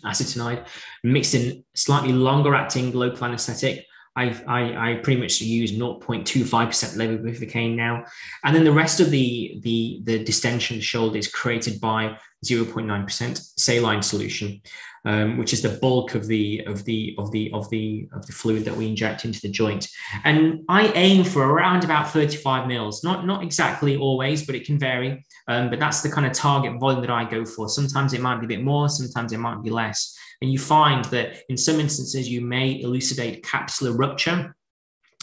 Speaker 2: acetonide, mixed in slightly longer acting local anesthetic I, I, I pretty much use 0.25% levobupivacaine now. And then the rest of the, the, the distension shoulder is created by 0.9% saline solution, um, which is the bulk of the, of, the, of, the, of, the, of the fluid that we inject into the joint. And I aim for around about 35 mils, not, not exactly always, but it can vary. Um, but that's the kind of target volume that I go for. Sometimes it might be a bit more, sometimes it might be less. And you find that in some instances, you may elucidate capsular rupture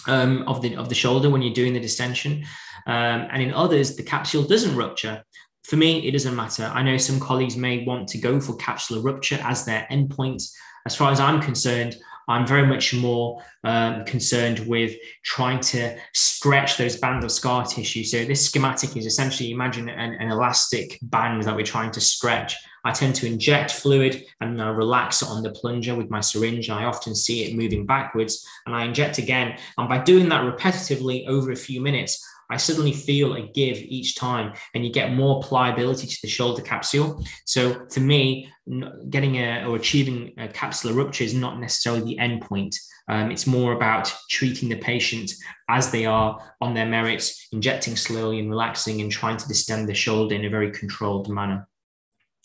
Speaker 2: um, of, the, of the shoulder when you're doing the distension. Um, and in others, the capsule doesn't rupture. For me, it doesn't matter. I know some colleagues may want to go for capsular rupture as their endpoint. As far as I'm concerned, I'm very much more um, concerned with trying to stretch those bands of scar tissue. So this schematic is essentially imagine an, an elastic band that we're trying to stretch. I tend to inject fluid and uh, relax on the plunger with my syringe. I often see it moving backwards and I inject again. And by doing that repetitively over a few minutes, I suddenly feel a give each time, and you get more pliability to the shoulder capsule. So for me, getting a or achieving a capsular rupture is not necessarily the end point. Um, it's more about treating the patient as they are on their merits, injecting slowly and relaxing, and trying to distend the shoulder in a very controlled manner.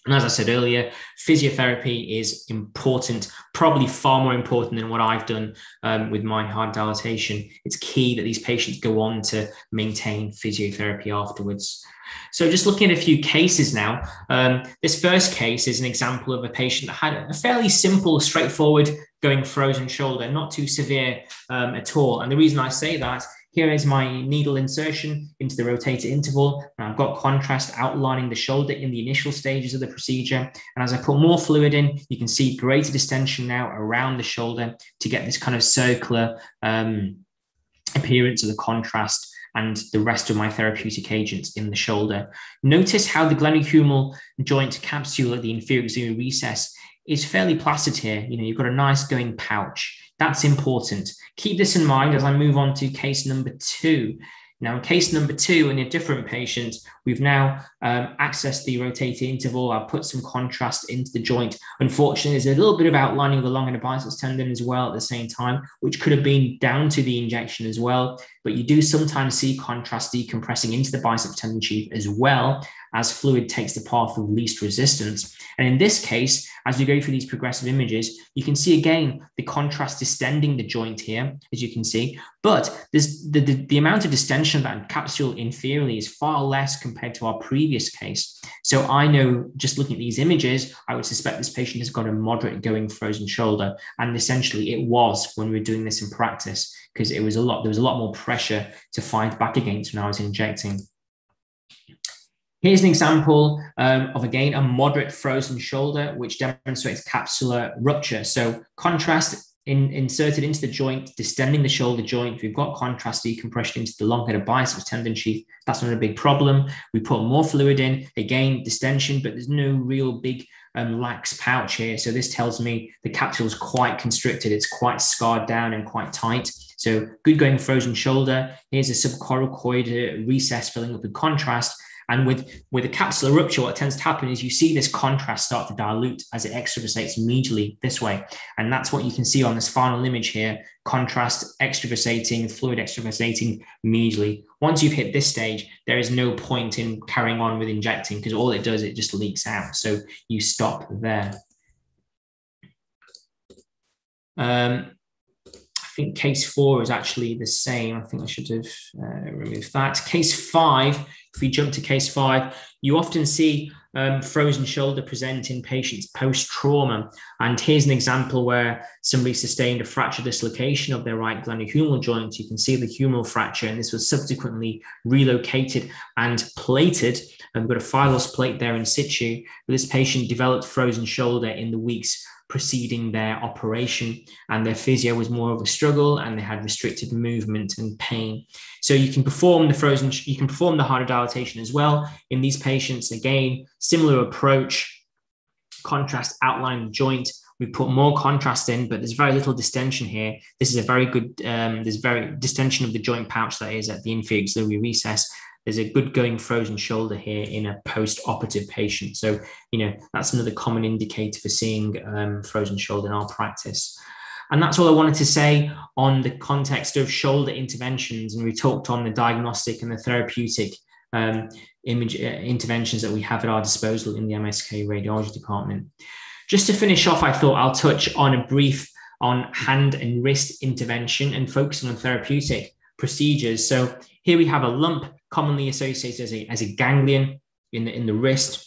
Speaker 2: And as I said earlier, physiotherapy is important, probably far more important than what I've done um, with my hydrodilatation. It's key that these patients go on to maintain physiotherapy afterwards. So, just looking at a few cases now, um, this first case is an example of a patient that had a fairly simple, straightforward going frozen shoulder, not too severe um, at all. And the reason I say that here is my needle insertion into the rotator interval. And I've got contrast outlining the shoulder in the initial stages of the procedure. And as I put more fluid in, you can see greater distension now around the shoulder to get this kind of circular um, appearance of the contrast and the rest of my therapeutic agents in the shoulder. Notice how the glenohumeral joint capsule at the inferior axillary recess is fairly placid here. You know, you've got a nice going pouch. That's important. Keep this in mind as I move on to case number two. Now, in case number two, in a different patient, we've now um, accessed the rotator interval. I'll put some contrast into the joint. Unfortunately, there's a little bit of outlining of the long and the biceps tendon as well at the same time, which could have been down to the injection as well. But you do sometimes see contrast decompressing into the bicep tendon sheath as well as fluid takes the path of least resistance. And in this case, as we go through these progressive images, you can see again the contrast distending the joint here, as you can see. But this, the, the, the amount of distension of that capsule inferiorly is far less compared to our previous case. So I know just looking at these images, I would suspect this patient has got a moderate going frozen shoulder. And essentially it was when we were doing this in practice, because it was a lot, there was a lot more pressure to fight back against when I was injecting. Here's an example um, of, again, a moderate frozen shoulder, which demonstrates capsular rupture. So contrast in, inserted into the joint, distending the shoulder joint. We've got contrast decompression into the long head of biceps tendon sheath. That's not a big problem. We put more fluid in, again, distension, but there's no real big um, lax pouch here. So this tells me the capsule is quite constricted. It's quite scarred down and quite tight. So good going frozen shoulder. Here's a subcoracoid recess filling up with contrast. And with, with a capsular rupture, what tends to happen is you see this contrast start to dilute as it extravasates medially this way. And that's what you can see on this final image here, contrast extravasating, fluid extravasating medially. Once you've hit this stage, there is no point in carrying on with injecting because all it does, it just leaks out. So you stop there. Um, I think case four is actually the same. I think I should have uh, removed that. Case five if we jump to case five, you often see um, frozen shoulder present in patients post trauma. And here's an example where somebody sustained a fracture dislocation of their right glenohumeral joint. You can see the humeral fracture, and this was subsequently relocated and plated. And we've got a PHILOS plate there in situ. This patient developed frozen shoulder in the weeks preceding their operation, and their physio was more of a struggle, and they had restricted movement and pain. So you can perform the frozen, you can perform the hydrodilatation as well in these patients. Again, similar approach, contrast outline joint. We put more contrast in, but there's very little distension here. This is a very good, um, there's very distension of the joint pouch that is at the inferior axillary recess there's a good going frozen shoulder here in a post-operative patient. So, you know, that's another common indicator for seeing um, frozen shoulder in our practice. And that's all I wanted to say on the context of shoulder interventions. And we talked on the diagnostic and the therapeutic um, image uh, interventions that we have at our disposal in the MSK radiology department. Just to finish off, I thought I'll touch on a brief on hand and wrist intervention and focusing on therapeutic procedures. So here we have a lump commonly associated as a, as a ganglion in the, in the wrist.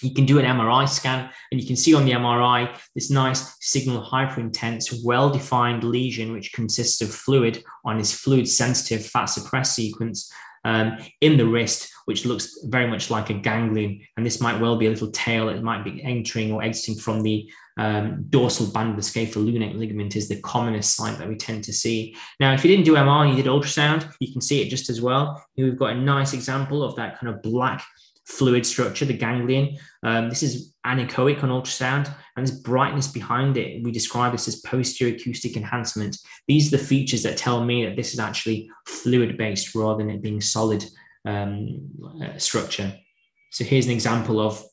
Speaker 2: You can do an MRI scan and you can see on the MRI this nice signal hyperintense, well defined lesion, which consists of fluid on this fluid sensitive fat suppressed sequence um, in the wrist, which looks very much like a ganglion. And this might well be a little tail that might be entering or exiting from the um, dorsal band of the scapholunate ligament is the commonest site that we tend to see. Now, if you didn't do MR, and you did ultrasound, you can see it just as well. Here we've got a nice example of that kind of black fluid structure, the ganglion. Um, this is anechoic on ultrasound, and this brightness behind it, we describe this as posterior acoustic enhancement. These are the features that tell me that this is actually fluid based rather than it being solid um, uh, structure. So here's an example of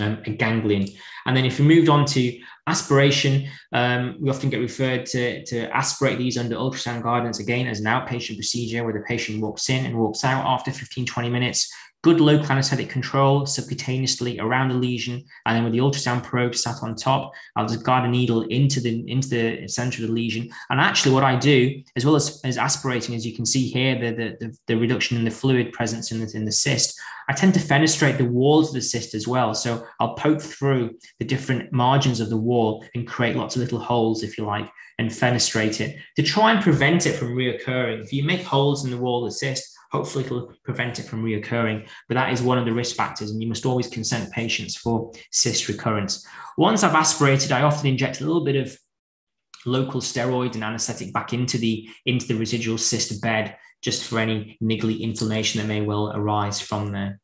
Speaker 2: um, a ganglion. And then if we moved on to aspiration, um, we often get referred to, to aspirate these under ultrasound guidance again as an outpatient procedure where the patient walks in and walks out after 15, 20 minutes good local anesthetic control subcutaneously around the lesion, and then with the ultrasound probe sat on top, I'll just guide a needle into the into the center of the lesion. And actually, what I do, as well as, as aspirating, as you can see here, the, the, the, the reduction in the fluid presence in the, in the cyst, I tend to fenestrate the walls of the cyst as well. So I'll poke through the different margins of the wall and create lots of little holes, if you like, and fenestrate it to try and prevent it from reoccurring. If you make holes in the wall of the cyst, Hopefully, it'll prevent it from reoccurring. But that is one of the risk factors, and you must always consent patients for cyst recurrence. Once I've aspirated, I often inject a little bit of local steroid and anesthetic back into the into the residual cyst bed just for any niggly inflammation that may well arise from there.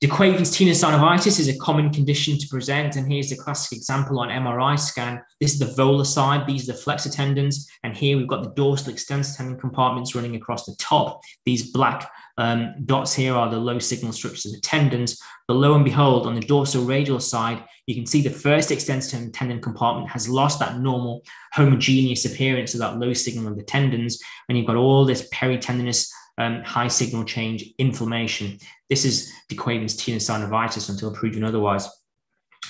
Speaker 2: De Quervain's tenosynovitis is a common condition to present, and here's a classic example on MRI scan. This is the volar side, these are the flexor tendons, and here we've got the dorsal extensor tendon compartments running across the top. These black um, dots here are the low signal structures of the tendons, but lo and behold, on the dorsal radial side, you can see the first extensor tendon compartment has lost that normal homogeneous appearance of that low signal of the tendons, and you've got all this peritendinous um, high signal change inflammation. This is De Quervain's tenosynovitis until proven otherwise.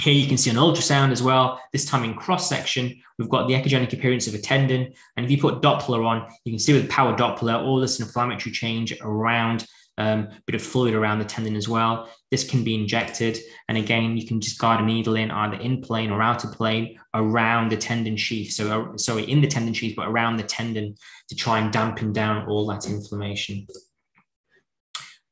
Speaker 2: Here you can see an ultrasound as well, this time in cross section. We've got the echogenic appearance of a tendon. And if you put Doppler on, you can see with power Doppler, all this inflammatory change around um, bit of fluid around the tendon as well. This can be injected. And again, you can just guide a needle in either in plane or out of plane around the tendon sheath. So, uh, sorry, in the tendon sheath, but around the tendon to try and dampen down all that inflammation.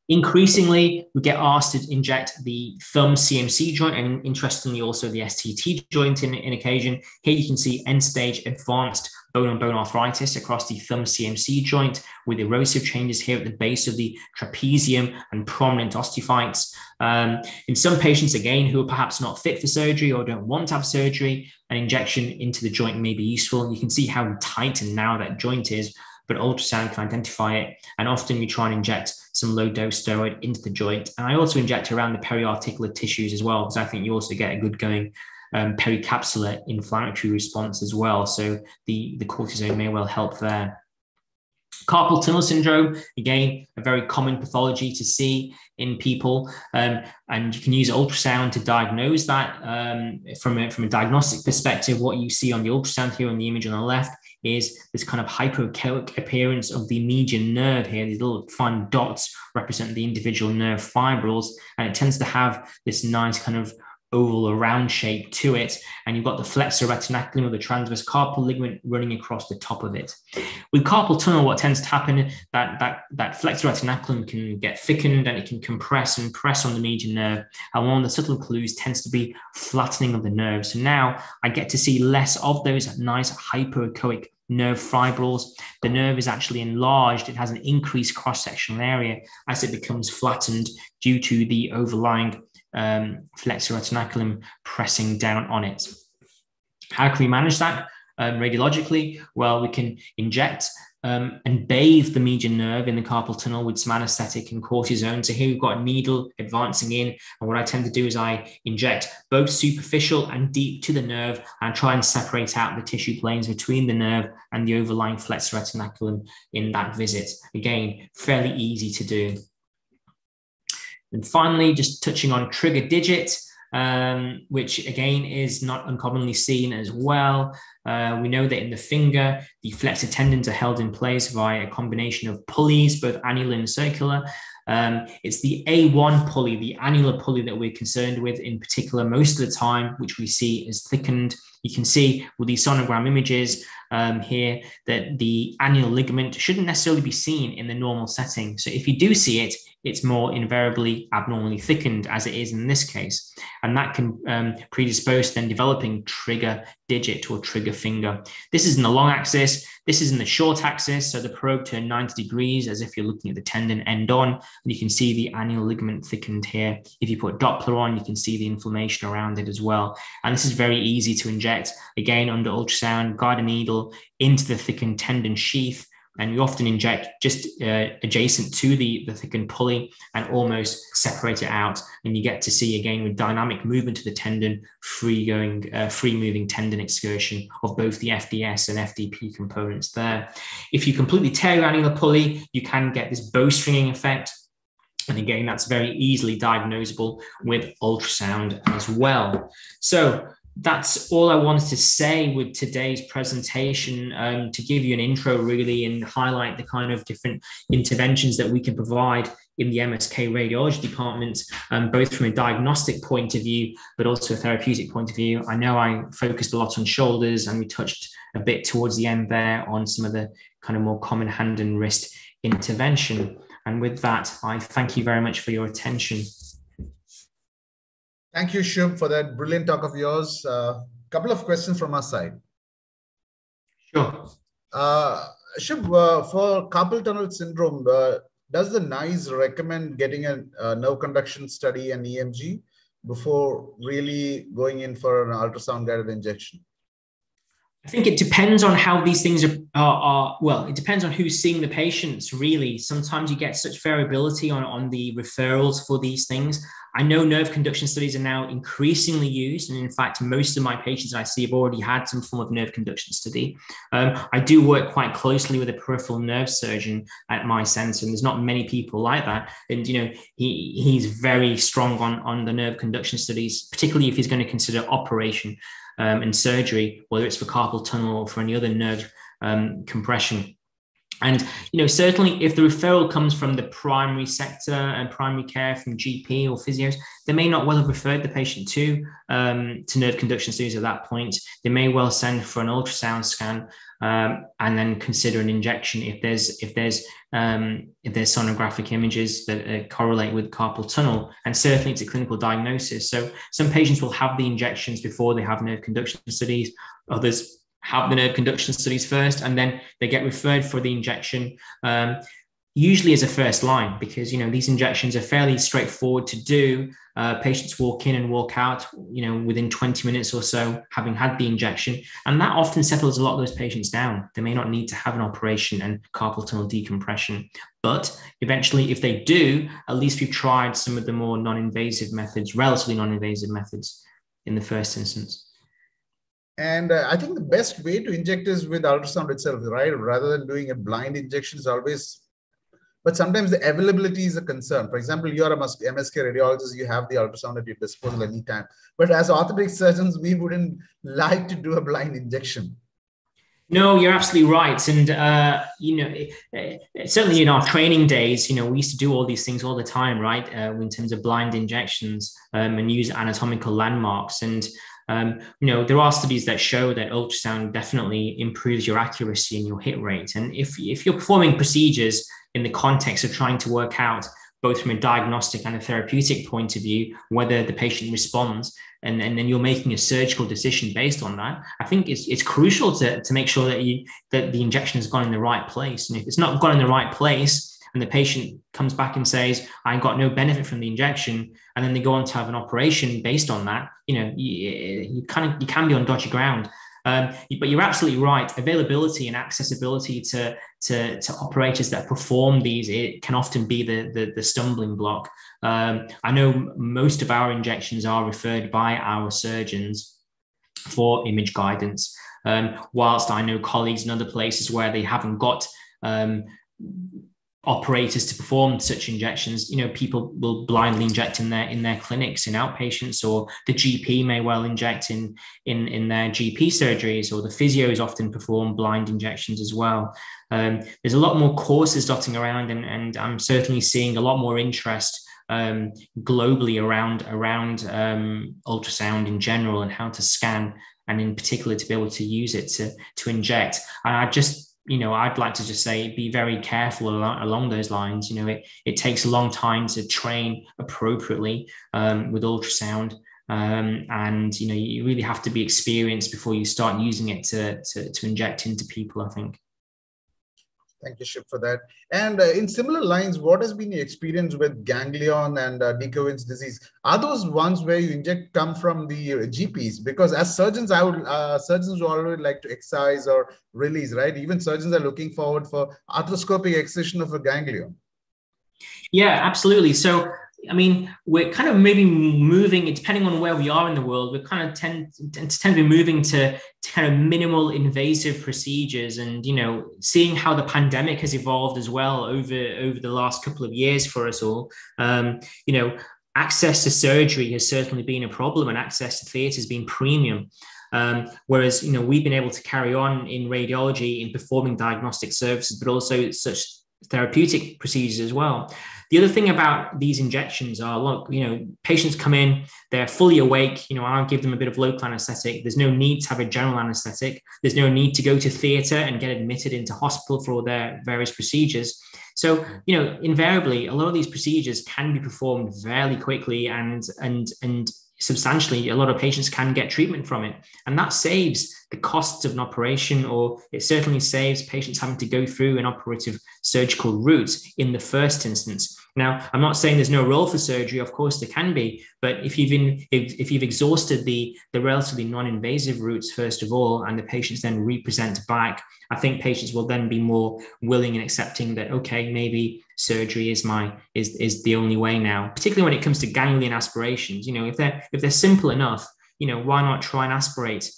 Speaker 2: Increasingly, we get asked to inject the thumb CMC joint and interestingly also the STT joint in, in occasion. Here you can see end stage advanced bone on bone arthritis across the thumb CMC joint with erosive changes here at the base of the trapezium and prominent osteophytes. Um, in some patients, again, who are perhaps not fit for surgery or don't want to have surgery, an injection into the joint may be useful. You can see how tight and narrow that joint is but ultrasound can identify it. And often we try and inject some low dose steroid into the joint. And I also inject around the periarticular tissues as well, because I think you also get a good going um, pericapsular inflammatory response as well. So the, the cortisone may well help there. Carpal tunnel syndrome, again, a very common pathology to see in people. Um, and you can use ultrasound to diagnose that um, from, a, from a diagnostic perspective. What you see on the ultrasound here on the image on the left is this kind of hypoechoic appearance of the median nerve here. These little fine dots represent the individual nerve fibrils, and it tends to have this nice kind of oval or round shape to it, and you've got the flexor retinaculum or the transverse carpal ligament running across the top of it. With carpal tunnel, what tends to happen that that that flexor retinaculum can get thickened and it can compress and press on the median nerve, and one of the subtle clues tends to be flattening of the nerve. So now I get to see less of those nice hypoechoic nerve fibrils. The nerve is actually enlarged. It has an increased cross-sectional area as it becomes flattened due to the overlying um, flexor retinaculum pressing down on it. How can we manage that? Um, radiologically, well, we can inject um, and bathe the median nerve in the carpal tunnel with some anesthetic and cortisone. So here we've got a needle advancing in. And what I tend to do is I inject both superficial and deep to the nerve and try and separate out the tissue planes between the nerve and the overlying flexor retinaculum in that visit. Again, fairly easy to do. And finally, just touching on trigger digit um, which again is not uncommonly seen as well. Uh, we know that in the finger, the flexor tendons are held in place via a combination of pulleys, both annular and circular. Um, it's the A1 pulley, the annular pulley that we're concerned with in particular most of the time, which we see is thickened. You can see with these sonogram images um, here that the annular ligament shouldn't necessarily be seen in the normal setting. So if you do see it, it's more invariably abnormally thickened as it is in this case. And that can um, predispose then developing trigger digit or trigger finger. This is in the long axis. This is in the short axis. So the probe turned 90 degrees as if you're looking at the tendon end on. And you can see the annular ligament thickened here. If you put Doppler on, you can see the inflammation around it as well. And this is very easy to inject. Again, under ultrasound, guide a needle into the thickened tendon sheath and we often inject just uh, adjacent to the, the thickened pulley and almost separate it out. And you get to see again with dynamic movement of the tendon, free going, uh, free moving tendon excursion of both the FDS and FDP components there. If you completely tear your annular pulley, you can get this bowstringing effect. And again, that's very easily diagnosable with ultrasound as well. So that's all I wanted to say with today's presentation um, to give you an intro, really, and highlight the kind of different interventions that we can provide in the MSK radiology department, um, both from a diagnostic point of view, but also a therapeutic point of view. I know I focused a lot on shoulders and we touched a bit towards the end there on some of the kind of more common hand and wrist intervention. And with that, I thank you very much for your attention.
Speaker 1: Thank you, Shub, for that brilliant talk of yours. A uh, couple of questions from our side.
Speaker 2: Sure.
Speaker 1: Uh, Shub, uh, for carpal tunnel syndrome, uh, does the NICE recommend getting a, a, nerve conduction study and EMG before really going in for an ultrasound guided injection?
Speaker 2: I think it depends on how these things are, are, are, well, it depends on who's seeing the patients, really. Sometimes you get such variability on, on the referrals for these things. I know nerve conduction studies are now increasingly used. And in fact, most of my patients I see have already had some form of nerve conduction study. Um, I do work quite closely with a peripheral nerve surgeon at my center, and there's not many people like that. And, you know, he, he's very strong on, on the nerve conduction studies, particularly if he's going to consider operation um, and surgery, whether it's for carpal tunnel or for any other nerve um, compression. And you know, certainly, if the referral comes from the primary sector and primary care from GP or physios, they may not well have referred the patient to um, to nerve conduction studies at that point. They may well send for an ultrasound scan um, and then consider an injection if there's if there's um, if there's sonographic images that uh, correlate with carpal tunnel. And certainly, it's a clinical diagnosis. So some patients will have the injections before they have nerve conduction studies. Others have the nerve conduction studies first, and then they get referred for the injection. Um, usually as a first line because you know these injections are fairly straightforward to do uh, patients walk in and walk out you know within 20 minutes or so having had the injection and that often settles a lot of those patients down they may not need to have an operation and carpal tunnel decompression but eventually if they do at least we've tried some of the more non-invasive methods relatively non-invasive methods in the first instance
Speaker 1: and uh, I think the best way to inject is with ultrasound itself, right? Rather than doing a blind injection is always, but sometimes the availability is a concern. For example, you're a MSK radiologist, you have the ultrasound at your disposal anytime. But as orthopedic surgeons, we wouldn't like to do a blind injection.
Speaker 2: No, you're absolutely right. And, uh, you know, it, it, certainly in our training days, you know, we used to do all these things all the time, right? Uh, in terms of blind injections um, and use anatomical landmarks. And, um, you know, there are studies that show that ultrasound definitely improves your accuracy and your hit rate. And if, if you're performing procedures in the context of trying to work out both from a diagnostic and a therapeutic point of view, whether the patient responds, and, and then you're making a surgical decision based on that. I think it's, it's crucial to, to make sure that you that the injection has gone in the right place. And if it's not gone in the right place, and the patient comes back and says, I got no benefit from the injection, and then they go on to have an operation based on that, you know, you, you kind of you can be on dodgy ground. Um, but you're absolutely right. Availability and accessibility to, to, to operators that perform these it can often be the, the, the stumbling block. Um, I know most of our injections are referred by our surgeons for image guidance. Um, whilst I know colleagues in other places where they haven't got um, operators to perform such injections you know people will blindly inject in their in their clinics in outpatients or the gp may well inject in in in their gp surgeries or the physios often perform blind injections as well. Um, there's a lot more courses dotting around and, and i'm certainly seeing a lot more interest um, globally around around um, ultrasound in general and how to scan and in particular to be able to use it to to inject. And i just you know, I'd like to just say be very careful along, those lines. You know, it, it takes a long time to train appropriately um, with ultrasound. Um, and, you know, you really have to be experienced before you start using it to, to, to inject into people, I think.
Speaker 1: Thank you, Shiv, for that. And uh, in similar lines, what has been your experience with ganglion and uh, de Quervain's disease? Are those ones where you inject come from the uh, GPs? Because as surgeons, I would uh, surgeons would always like to excise or release, right? Even surgeons are looking forward for arthroscopic excision of a ganglion.
Speaker 2: Yeah, absolutely. So I mean, we're kind of maybe moving, depending on where we are in the world, we kind of tend, tend to be moving to, to, kind of minimal invasive procedures and, you know, seeing how the pandemic has evolved as well over, over the last couple of years for us all. Um, you know, access to surgery has certainly been a problem and access to theatre has been premium. Um, whereas, you know, we've been able to carry on in radiology in performing diagnostic services, but also such therapeutic procedures as well. The other thing about these injections are look, you know, patients come in, they're fully awake. You know, I'll give them a bit of local anesthetic. There's no need to have a general anesthetic. There's no need to go to theatre and get admitted into hospital for all their various procedures. So, you know, invariably, a lot of these procedures can be performed fairly quickly and and and substantially, a lot of patients can get treatment from it. And that saves the costs of an operation, or it certainly saves patients having to go through an operative surgical route in the first instance. Now, I'm not saying there's no role for surgery. Of course, there can be, but if you've in, if, if you've exhausted the the relatively non-invasive routes first of all, and the patients then represent back, I think patients will then be more willing and accepting that okay, maybe surgery is my is is the only way now. Particularly when it comes to ganglion aspirations, you know, if they're if they're simple enough, you know, why not try and aspirate?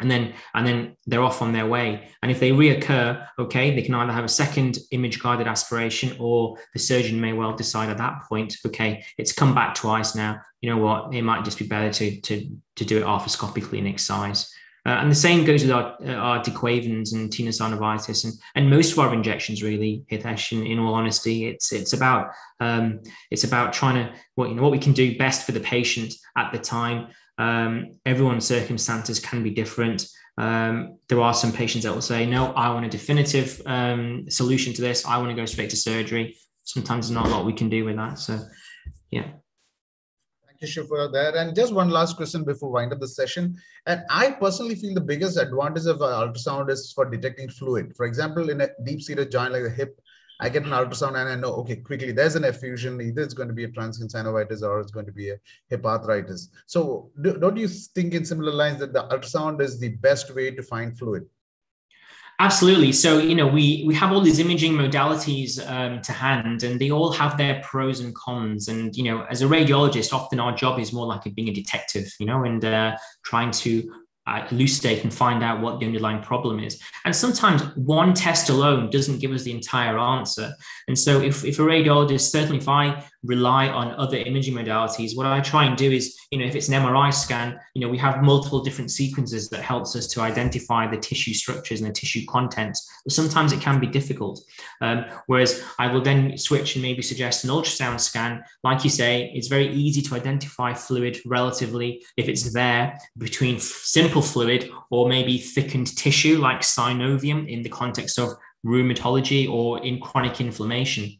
Speaker 2: And then and then they're off on their way. And if they reoccur okay they can either have a second image guided aspiration or the surgeon may well decide at that point okay it's come back twice now. You know what? It might just be better to to, to do it arthroscopically in excise uh, and the same goes with our, uh, our and tenosynovitis and, and most of our injections really, Hitesh, in, in all honesty, it's it's about um, it's about trying to what you know what we can do best for the patient at the time um, everyone's circumstances can be different. Um, there are some patients that will say, no, I want a definitive um, solution to this. I want to go straight to surgery. Sometimes there's not a lot we can do with that. So, yeah.
Speaker 1: Shiv, for that. And just one last question before wind up the session. And I personally feel the biggest advantage of ultrasound is for detecting fluid. For example, in a deep-seated joint like the hip, I get an ultrasound and I know, okay, quickly, there's an effusion. Either it's going to be a transient synovitis or it's going to be a hip arthritis. So do, don't you think in similar lines that the ultrasound is the best way to find fluid?
Speaker 2: Absolutely. So you know we we have all these imaging modalities um, to hand, and they all have their pros and cons. And you know, as a radiologist, often our job is more like being a detective, you know, and uh, trying to uh, elucidate and find out what the underlying problem is. And sometimes one test alone doesn't give us the entire answer. And so, if, if a radiologist, certainly if I rely on other imaging modalities, what I try and do is, you know, if it's an MRI scan, you know, we have multiple different sequences that helps us to identify the tissue structures and the tissue contents. But sometimes it can be difficult. Um, whereas I will then switch and maybe suggest an ultrasound scan. Like you say, it's very easy to identify fluid relatively if it's there between simple fluid or maybe thickened tissue like synovium in the context of rheumatology or in chronic inflammation.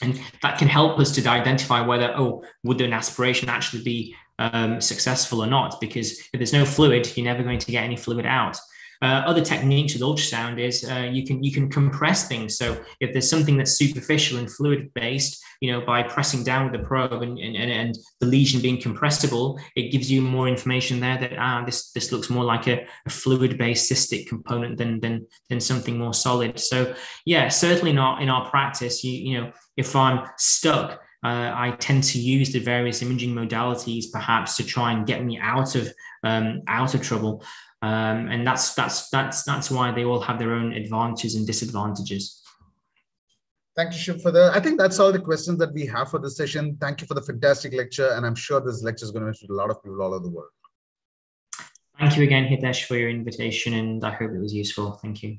Speaker 2: And that can help us to identify whether, oh, would an aspiration actually be um, successful or not? Because if there's no fluid, you're never going to get any fluid out. Uh, other techniques with ultrasound is uh, you can you can compress things. So if there's something that's superficial and fluid based, you know, by pressing down with the probe and, and, and the lesion being compressible, it gives you more information there that ah this this looks more like a, a fluid based cystic component than than than something more solid. So yeah, certainly not in our practice. You you know if I'm stuck. Uh, I tend to use the various imaging modalities perhaps to try and get me out of um, out of trouble. Um, and that's that's that's that's why they all have their own advantages and disadvantages.
Speaker 1: Thank you, Shiv, for the. I think that's all the questions that we have for this session. Thank you for the fantastic lecture, and I'm sure this lecture is going to benefit a lot of people all over the world.
Speaker 2: Thank you again, Hitesh, for your invitation, and I hope it was useful. Thank you.